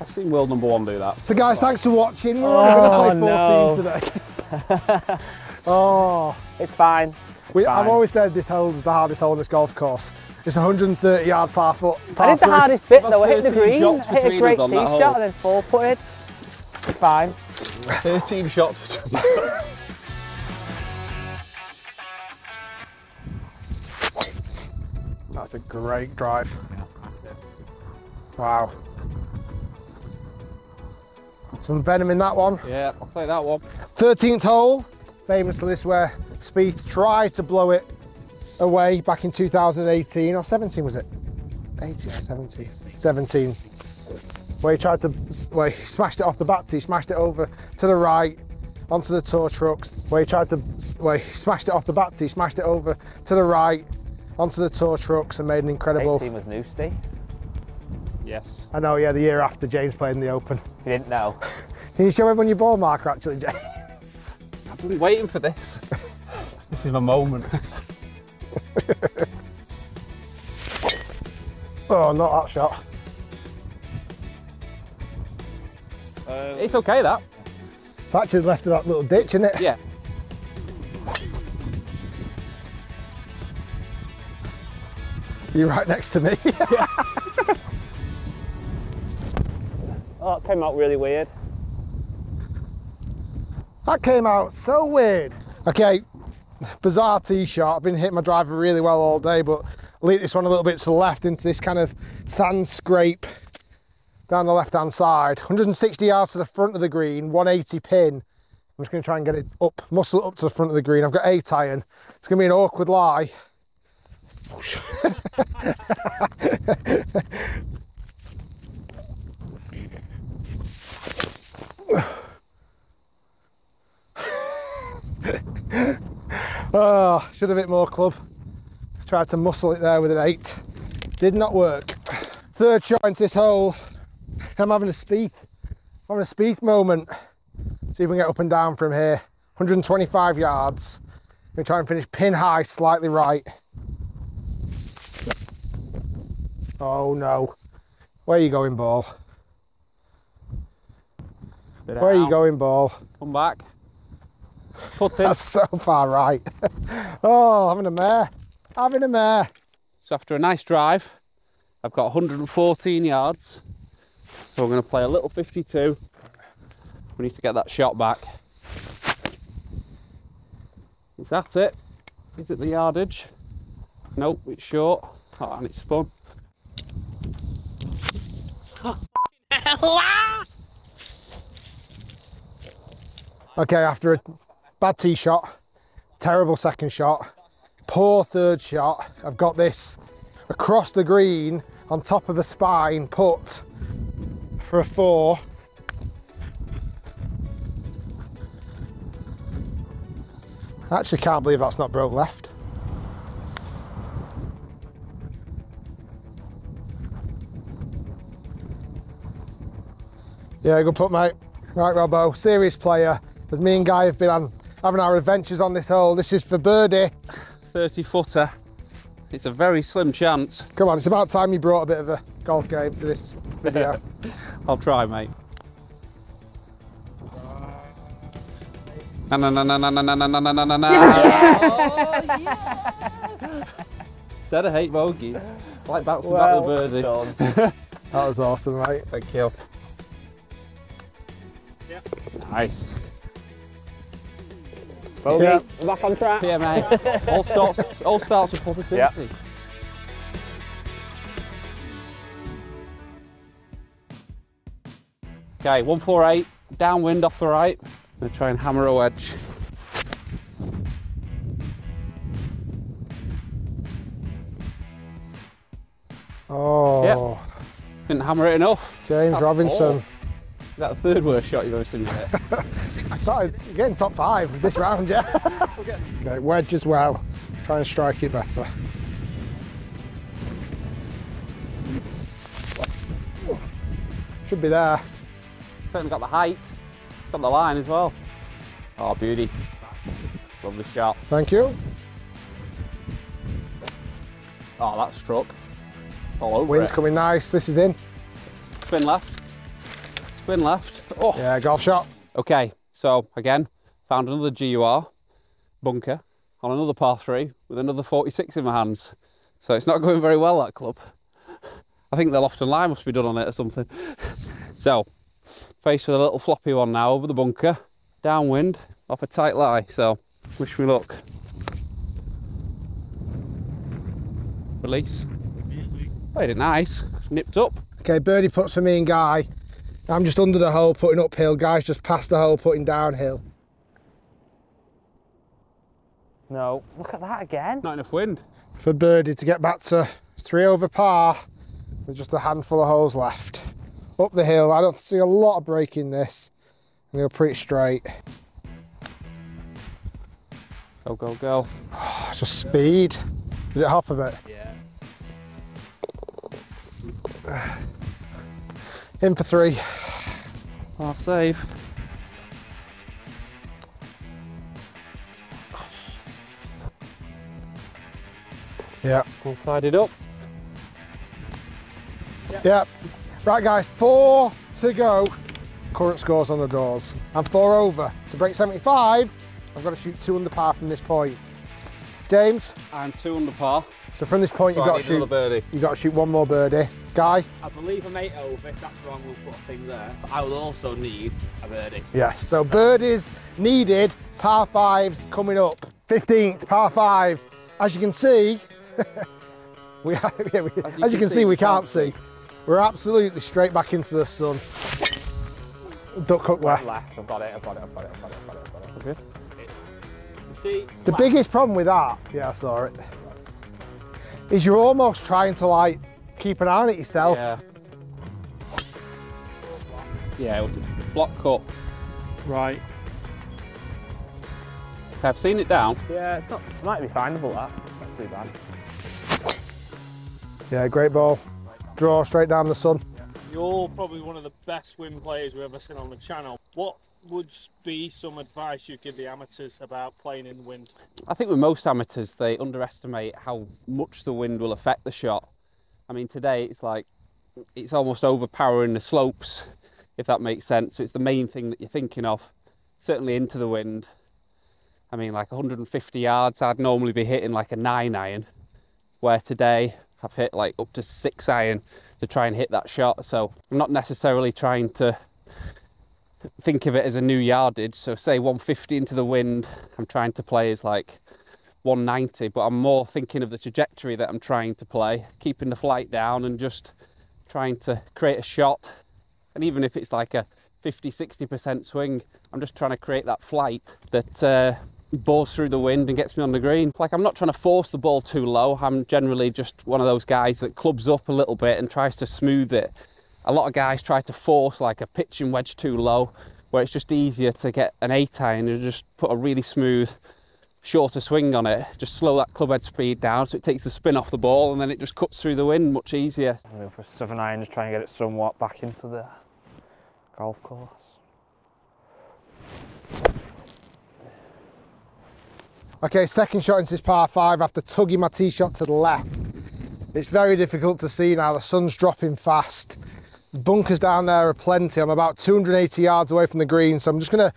I've seen world number one do that. So, guys, thanks for watching. We're only going to oh, play Oh, 14 no. today. oh, It's fine. we, I've always said this hole is the hardest hole on this golf course. It's 130 yard par foot. Par I did the three. hardest bit About though. I hit the 13 green, shots hit a great tee shot hole. and then four putted. It's fine. 13 shots between us. That's a great drive. Wow. Some venom in that one. Yeah, I'll take that one. 13th hole, famously this where Spieth tried to blow it away back in 2018 or 17 was it? 18 or 17? 17. Where he tried to, where he smashed it off the back tee, smashed it over to the right onto the tour trucks. Where he tried to, where he smashed it off the back tee, smashed it over to the right onto the tour trucks and made an incredible. 18 was Noosty. Yes. I know, yeah, the year after James played in the Open. You didn't know. Can you show everyone your ball marker actually, James? I've been waiting for this. this is my moment. Oh, not that shot. Um, it's okay, that. It's actually left of that little ditch, isn't it? Yeah. You're right next to me. Oh, it came out really weird. That came out so weird. Okay, bizarre tee shot. I've been hitting my driver really well all day, but lead this one a little bit to the left into this kind of sand scrape down the left hand side. 160 yards to the front of the green, 180 pin. I'm just going to try and get it up, muscle it up to the front of the green. I've got eight iron. It's going to be an awkward lie. Oh, should have hit more club. Tried to muscle it there with an eight. Did not work. Third shot into this hole. I'm having a Spieth. I'm having a Spieth moment. See if we can get up and down from here. 125 yards. Gonna try and finish pin high, slightly right. Oh no. Where are you going, ball? Where are you going, ball? Come back. Put in. That's so far right. oh, having a mare. Having a mare. So after a nice drive, I've got 114 yards. So we're going to play a little 52. We need to get that shot back. Is that it? Is it the yardage? Nope, it's short. Oh, and it's spun. Okay, after a bad tee shot, terrible second shot, poor third shot, I've got this across the green on top of a spine put for a four. I actually can't believe that's not broke left. Yeah, good put, mate. Right, Robbo, serious player. As me and Guy have been on, having our adventures on this hole, this is for birdie. 30 footer. It's a very slim chance. Come on, it's about time you brought a bit of a golf game to this video. I'll try, mate. Na na na na na na na na na na na na. Said I hate bogeys. I like bouncing back Well with birdie. that was awesome, mate. Thank you. Yep. Nice. Bogey, Yeah. we're back on track. PMA. all starts, all starts with positivity. Okay, 148, downwind off the right. I'm gonna try and hammer a wedge. Oh, Didn't hammer it enough. James That's Robinson. Is that the third worst shot you've ever seen? yet? I started getting top five this round, yeah. okay, wedge as well. Try and strike it better. Should be there. Certainly got the height. Got the line as well. Oh, beauty. Lovely shot. Thank you. Oh, that struck. All over Wind's it. coming nice. This is in. Spin left. Spin left. Oh. Yeah, golf shot. Okay, so again, found another GUR bunker on another par three with another 46 in my hands. So it's not going very well, that club. I think the loft and line must be done on it or something. So, faced with a little floppy one now over the bunker, downwind, off a tight lie. So, wish me luck. Release. Played it nice, nipped up. Okay, birdie puts for me and Guy. I'm just under the hole putting uphill. Guy's just past the hole putting downhill. No, look at that again. Not enough wind. For birdie to get back to three over par with just a handful of holes left. Up the hill, I don't see a lot of break in this. And they're pretty straight. Go, go, go. It's just speed. Did it hop a bit? Yeah. Ah. In for three. I'll save. Yeah. All tidied up. Yep. Right, guys, four to go. Current scores on the doors. I'm four over. To break 75, I've got to shoot two under par from this point. James, I'm two under par. so from this point, So you've got to shoot. birdie. You've got to shoot one more birdie. Guy, I believe I'm eight over. If that's wrong, we'll put a thing there. But I will also need a birdie. yes. So birdies needed. Par fives coming up. 15th par five. As you can see, we, yeah, we as you, can, see, we can't see. We're absolutely straight back into the sun. Duck hook left. Left, I've got it, I've got it, I've got it, I've got it, I've got it. I've got it. Okay. You see, The biggest problem with that, yeah, I saw it, is you're almost trying to like keep an eye on it yourself. Yeah. Yeah, it was a block cut. right. Okay, I've seen it down. Yeah, it's not, it might be findable that. Not too bad. Yeah, great ball. Draw straight down the sun. You're probably one of the best swim players we've ever seen on the channel. What would be some advice you'd give the amateurs about playing in the wind? I think with most amateurs, they underestimate how much the wind will affect the shot. I mean, today it's like it's almost overpowering the slopes, if that makes sense. So it's the main thing that you're thinking of. Certainly into the wind. I mean, like 150 yards, I'd normally be hitting like a nine iron, where today I've hit like up to six iron to try and hit that shot. So I'm not necessarily trying to think of it as a new yardage. So say 150 into the wind, I'm trying to play as like 190, but I'm more thinking of the trajectory that I'm trying to play, keeping the flight down and just trying to create a shot. And even if it's like a 50, 60% swing, I'm just trying to create that flight that uh, through the wind and gets me on the green. Like I'm not trying to force the ball too low. I'm generally just one of those guys that clubs up a little bit and tries to smooth it. A lot of guys try to force like a pitching wedge too low, where it's just easier to get an eight iron and just put a really smooth, shorter swing on it. Just slow that club head speed down so it takes the spin off the ball and then it just cuts through the wind much easier. I'm going for a seven iron, just try and get it somewhat back into the golf course. Okay, second shot into this par five after tugging my tee shot to the left. It's very difficult to see now, the sun's dropping fast. The bunkers down there are plenty. I'm about 280 yards away from the green, so I'm just gonna,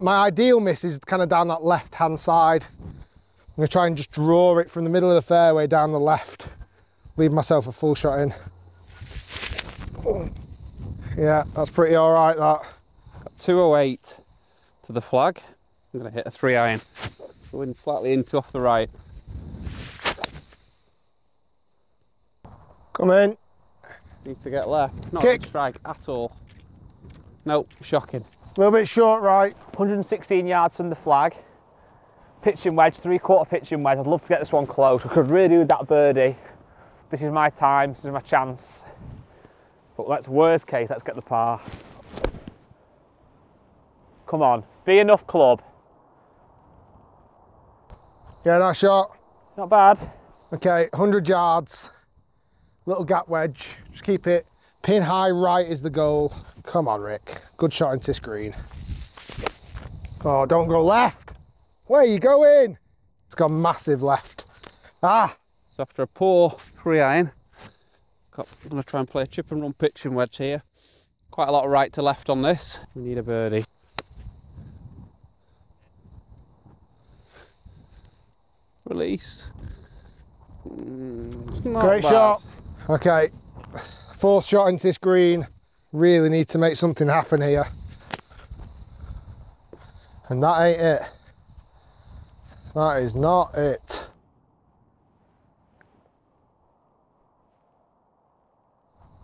my ideal miss is kind of down that left-hand side. I'm gonna try and just draw it from the middle of the fairway down the left. Leave myself a full shot in. Yeah, that's pretty all right, that. 208 to the flag. I'm going to hit a three iron. Going slightly into off the right. Come in. Needs to get left. Not a Kick. good strike at all. Nope, shocking. A little bit short right. 116 yards from the flag. Pitching wedge, three quarter pitching wedge. I'd love to get this one close. I could really do with that birdie. This is my time, this is my chance. But let's worst case, let's get the par. Come on, be enough club. Yeah, nice shot. Not bad. Okay, 100 yards. Little gap wedge. Just keep it pin high right is the goal. Come on, Rick. Good shot into this green. Oh, don't go left. Where are you going? It's gone massive left. Ah, So after a poor three iron, got, I'm going to try and play a chip and run pitching wedge here. Quite a lot of right to left on this. We need a birdie. Release. Mm, great bad. shot. Okay, fourth shot into this green. Really need to make something happen here. And that ain't it. That is not it.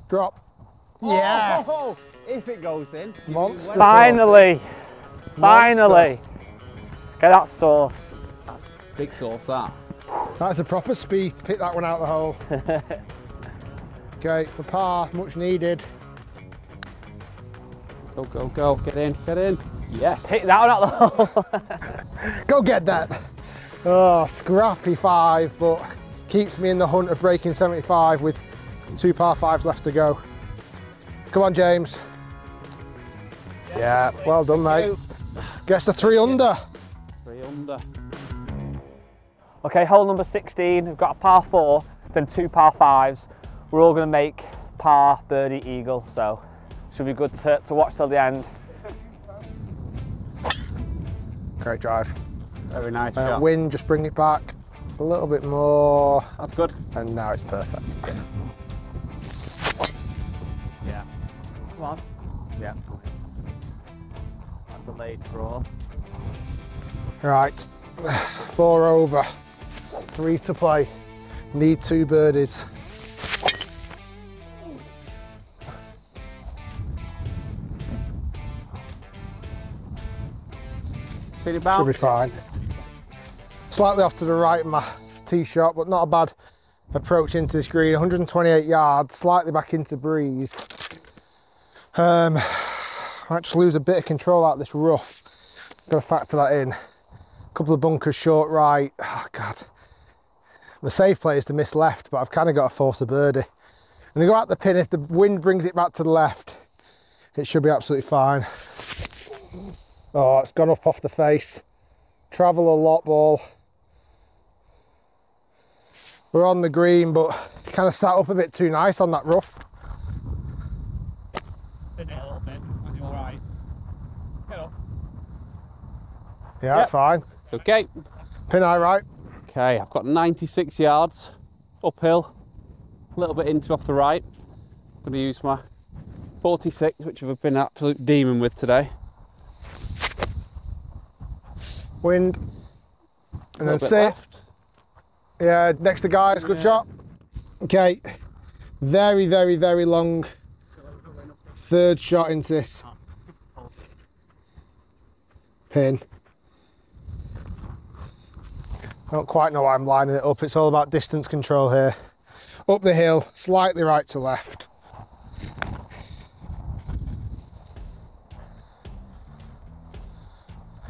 Drop. Yes! Oh, if it goes in. Monster. Finally, Monster. finally. Get that sauce. Big sauce that. That's a proper speed. Pick that one out of the hole. okay, for par, much needed. Go, go, go. Get in, get in. Yes. Hit that one out the hole. Go get that. Oh, scrappy five, but keeps me in the hunt of breaking 75 with two par fives left to go. Come on, James. Yeah, well done, mate. Gets the three under. Three under. Okay, hole number 16, we've got a par four, then two par fives. We're all gonna make par, birdie, eagle, so should be good to, to watch till the end. Great drive. Very nice Uh, shot. wind, just bring it back a little bit more, That's good. and now it's perfect. Yeah. Come on. Yeah. Delayed draw. Right, four over, three to play. Need two birdies. Should be fine. Slightly off to the right of my tee shot, but not a bad approach into this green. 128 yards, slightly back into breeze. Um, I actually lose a bit of control out of this rough. Got to factor that in. A couple of bunkers short right. Oh God. The safe play is to miss left, but I've kind of got to force a birdie. And they go out the pin. If the wind brings it back to the left, it should be absolutely fine. Oh, it's gone up off the face. Travel a lot ball. We're on the green, but kind of sat up a bit too nice on that rough. Spin it a little bit. That's all right. Get. Yeah, that's fine. It's okay. Pin eye right. Okay, I've got 96 yards uphill, a little bit into off the right. I'm going to use my 46, which I've been an absolute demon with today. Wind. And then little sit. left. Yeah, next to guys, good shot. Okay, very, very, very long third shot into this pin. I don't quite know why I'm lining it up. It's all about distance control here. Up the hill, slightly right to left.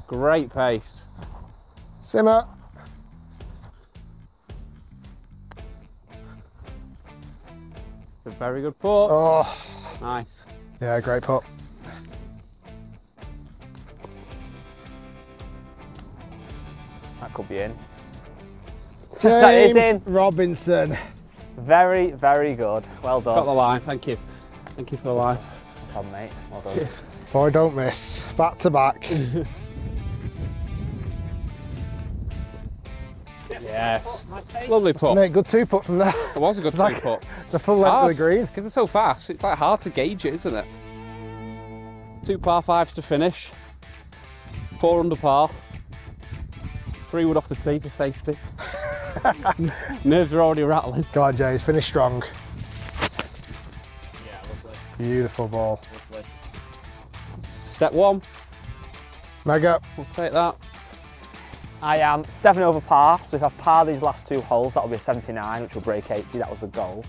Great pace. Simmer. It's a very good putt. Oh, Nice. yeah, great putt. That could be in. James in. Robinson. Very, very good. Well done. Got the line, thank you. Thank you for the line. No problem, mate. Well done. Boy, don't miss. Back to back. Yes. Oh, lovely putt. Mate, good two putt from there. It was a good two Like- putt. The full length of the green. Because they're so fast, it's like hard to gauge it, isn't it? Two par fives to finish. Four under par. three wood off the tee for safety. Nerves are already rattling. Go on, James, finish strong. Yeah, lovely, Beautiful ball. lovely. Step one, Mega. we'll take that. I am seven over par, so if I par these last two holes, that'll be a 79, which will break 80, that was the goal.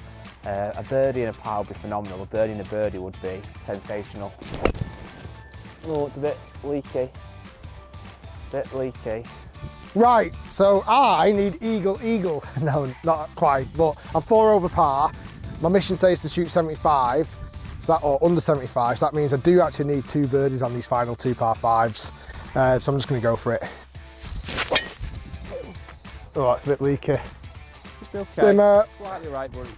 Uh, a birdie and a par would be phenomenal, a birdie and a birdie would be sensational. Oh, it's a bit leaky. Bit leaky. Right, so I need eagle, eagle. No, not quite, but I'm four over par. My mission says to shoot 75, so that, or under 75, so that means I do actually need two birdies on these final two par fives. Uh, so I'm just gonna go for it. Oh, it's a bit leaky. Just be okay. Simmer. Slightly right, but it's...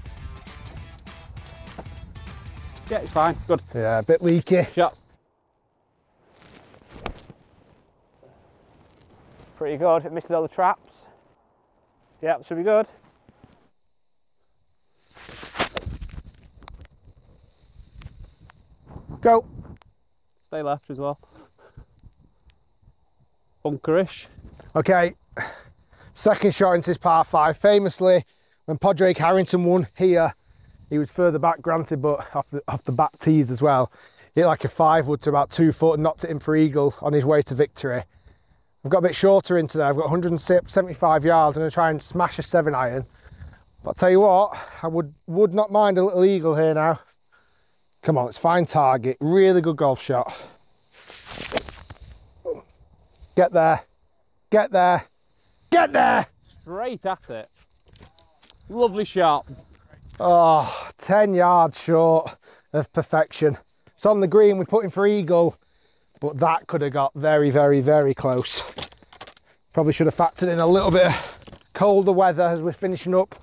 Yeah, it's fine. Good. Yeah, a bit leaky. Shot. Pretty good, it misses all the traps. Yep, should be good. Go. Stay left as well. Bunkerish. Okay, second shot into this par five. Famously, when Padraig Harrington won here, he was further back, granted, but off the, off the back tees as well. Hit like a five wood to about two foot and knocked it in for eagle on his way to victory. I've got a bit shorter in today. I've got 175 yards. I'm going to try and smash a seven iron. But I'll tell you what, I would would not mind a little eagle here now. Come on, it's fine target. Really good golf shot. Get there. Get there. Get there. Straight at it. Lovely shot. Oh, 10 yards short of perfection. It's on the green, we put in for eagle, but that could have got very, very, very close. Probably should have factored in a little bit of colder weather as we're finishing up.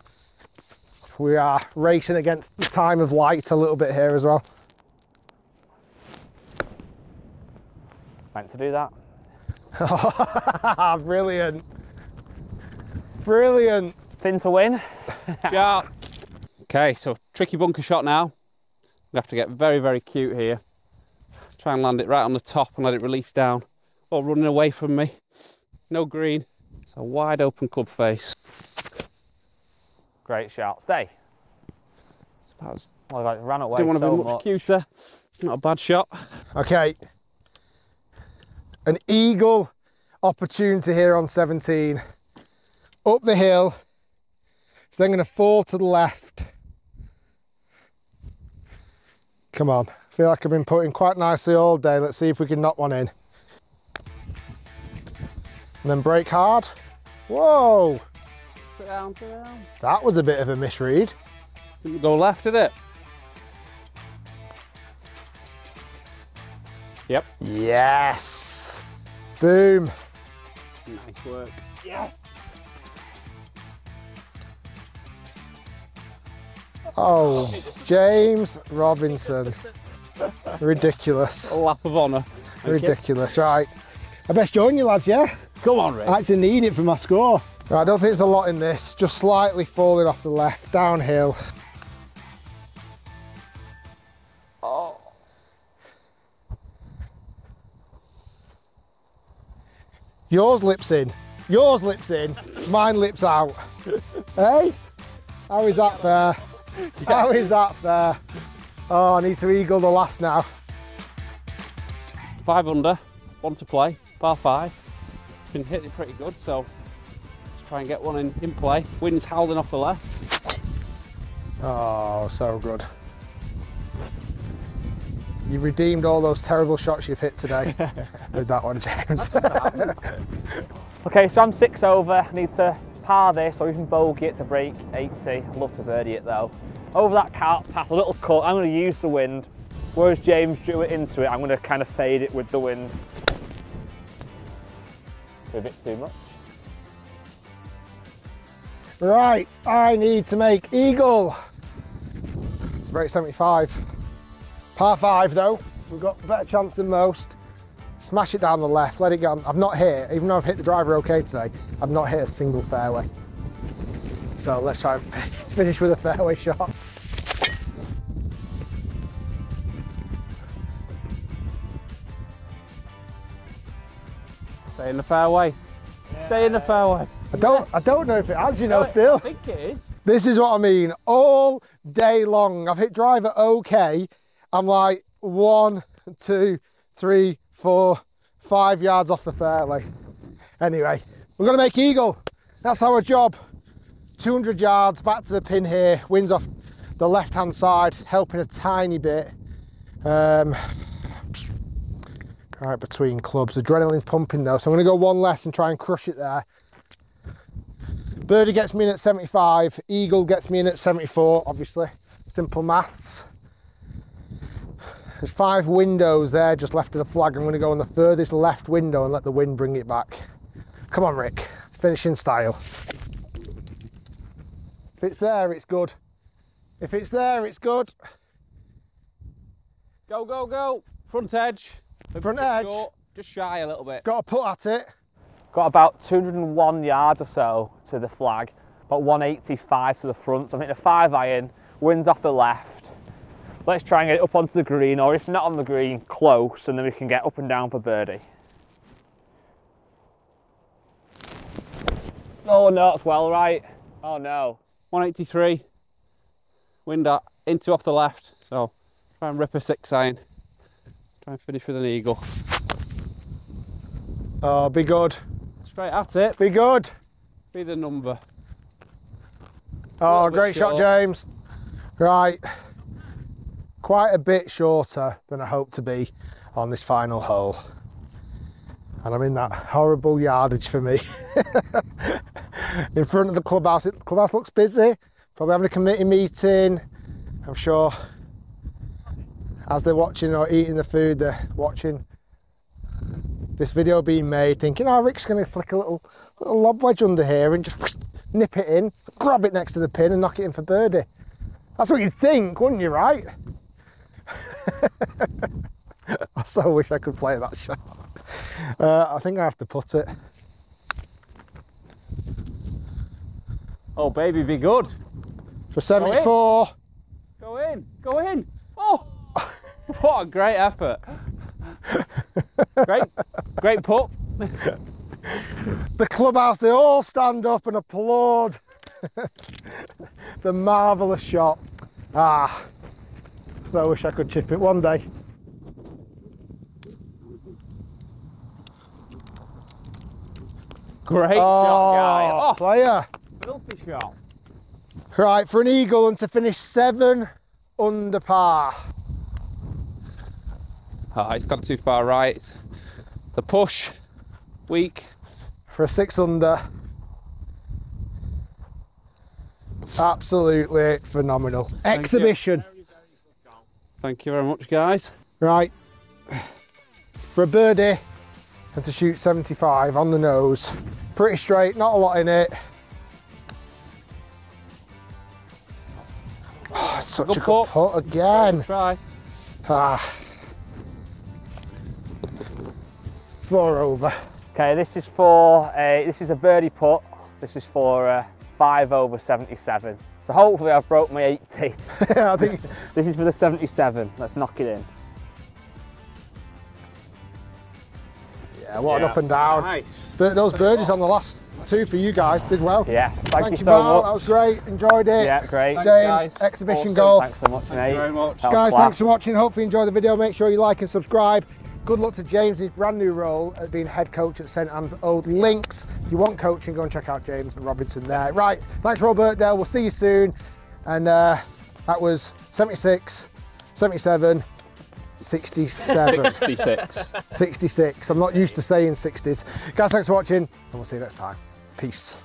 We are racing against the time of light a little bit here as well. Meant to do that. Ah, brilliant. Brilliant. Thin to win. Shot. Okay, so tricky bunker shot now. We have to get very, very cute here. Try and land it right on the top and let it release down. Or running away from me. No green. It's a wide open club face. Great shot. Stay. It's about as- Well, I ran away Didn't want to so be much, much. cuter. Not a bad shot. Okay. An eagle opportunity here on 17. Up the hill. It's then going to fall to the left. Come on. I feel like I've been putting quite nicely all day. Let's see if we can knock one in. And then break hard. Whoa, Sit down, sit down. that was a bit of a misread. Didn't go left, did it? Yep. Yes. Boom. Nice work. Oh, James Robinson. Ridiculous. A lap of honour. Thank you. Ridiculous, right. I best join you lads, yeah? Come on, Rick. I actually need it for my score. Right, I don't think there's a lot in this, just slightly falling off the left, downhill. Oh. Yours lips in. Yours lips in. Mine lips out. hey? How is that fair? How is that fair? Oh, I need to eagle the last now. Five under, one to play, par five. Been hitting pretty good, so let's try and get one in, in play. Wind's howling off the left. Oh, so good. You redeemed all those terrible shots you've hit today with that one, James. Okay, so I'm six over. I need to par this or even bogey it to break 80. I'd love to birdie it though. Over that cart path, a little cut. I'm going to use the wind. Whereas James drew it into it, I'm going to kind of fade it with the wind. A bit too much. right, I need to make eagle. It's break 75. Par five though, we've got a better chance than most. Smash it down the left, let it go. I've not hit, even though I've hit the driver okay today, I've not hit a single fairway. So let's try and finish with a fairway shot. Stay in the fairway. Stay in the fairway. I don't, I don't know if it has, you know, still. I think it is. This is what I mean. All day long, I've hit driver okay. I'm like one, two, three, four, five yards off the fairway. Anyway, we're gonna make eagle. That's our job. 200 yards back to the pin here. Winds off the left-hand side, helping a tiny bit. Um, right between clubs. Adrenaline's pumping though, so I'm gonna go one less and try and crush it there. Birdie gets me in at 75, Eagle gets me in at 74, obviously. Simple maths. There's five windows there just left of the flag. I'm going to go on the furthest left window and let the wind bring it back. Come on, Rick. Finish in style. If it's there, it's good. If it's there, it's good. Go, go, go. Front edge. Front Just edge. short, just shy a little bit. Got to put at it. Got about 201 yards or so to the flag, about 185 to the front. So I'm hitting a five iron, winds off the left. Let's try and get it up onto the green, or if not on the green, close, and then we can get up and down for birdie. Oh no, it's well right. Oh no. 183. Wind up, into off the left. So try and rip a six iron. Try and finish with an eagle. Oh, be good. Straight at it. Be good. Be the number. Oh, Little bit great shot. James. Right. Quite a bit shorter than I hoped to be on this final hole. And I'm in that horrible yardage for me. in front of the clubhouse. The clubhouse looks busy. Probably having a committee meeting. I'm sure as they're watching or eating the food, they're watching this video being made, thinking, oh, Rick's going to flick a little, little lob wedge under here and just nip it in, grab it next to the pin and knock it in for birdie. That's what you'd think, wouldn't you, right? I so wish I could play that shot. Uh, I think I have to put it. Oh, baby, be good. For 74. Go in. Go in. Oh, what a great effort. great, great putt. The clubhouse, they all stand up and applaud the marvellous shot. Ah, so wish I could chip it one day. Great oh, shot, guy. Oh, Oh, player. filthy shot. Right, for an eagle and to finish seven under par. Ah, oh, it's gone too far right. It's a push. Weak. For a six under. Absolutely phenomenal. Exhibition. Thank you very much, guys. Right. For a birdie and to shoot 75 on the nose. Pretty straight, not a lot in it. Oh, such Good a good putt. putt again. Try. Ah. Four over. Okay, this is for a, this is a birdie putt. This is for a five over 77. So hopefully I've broke my 80. I think This is for the 77. Let's knock it in. yeah, what an up and down. Nice. But those birdies on the last two for you guys did well. Yes, thank, Thank, you you, so Val. much. That was great. Enjoyed it. Yeah, great. Thanks, James, guys. exhibition Awesome. golf. Thanks so much, mate. Thank you very much. Guys, class. thanks for watching. Hopefully you enjoy the video. Make sure you like and subscribe. Good luck to James' his brand new role at being head coach at St Anne's Old Links. If you want coaching, go and check out James and Robinson there. Right, thanks Royal Birkdale. We'll see you soon. And uh, that was 76, 77, 67, 66. 66. I'm not used to saying 60s. Guys, thanks for watching and we'll see you next time. Peace.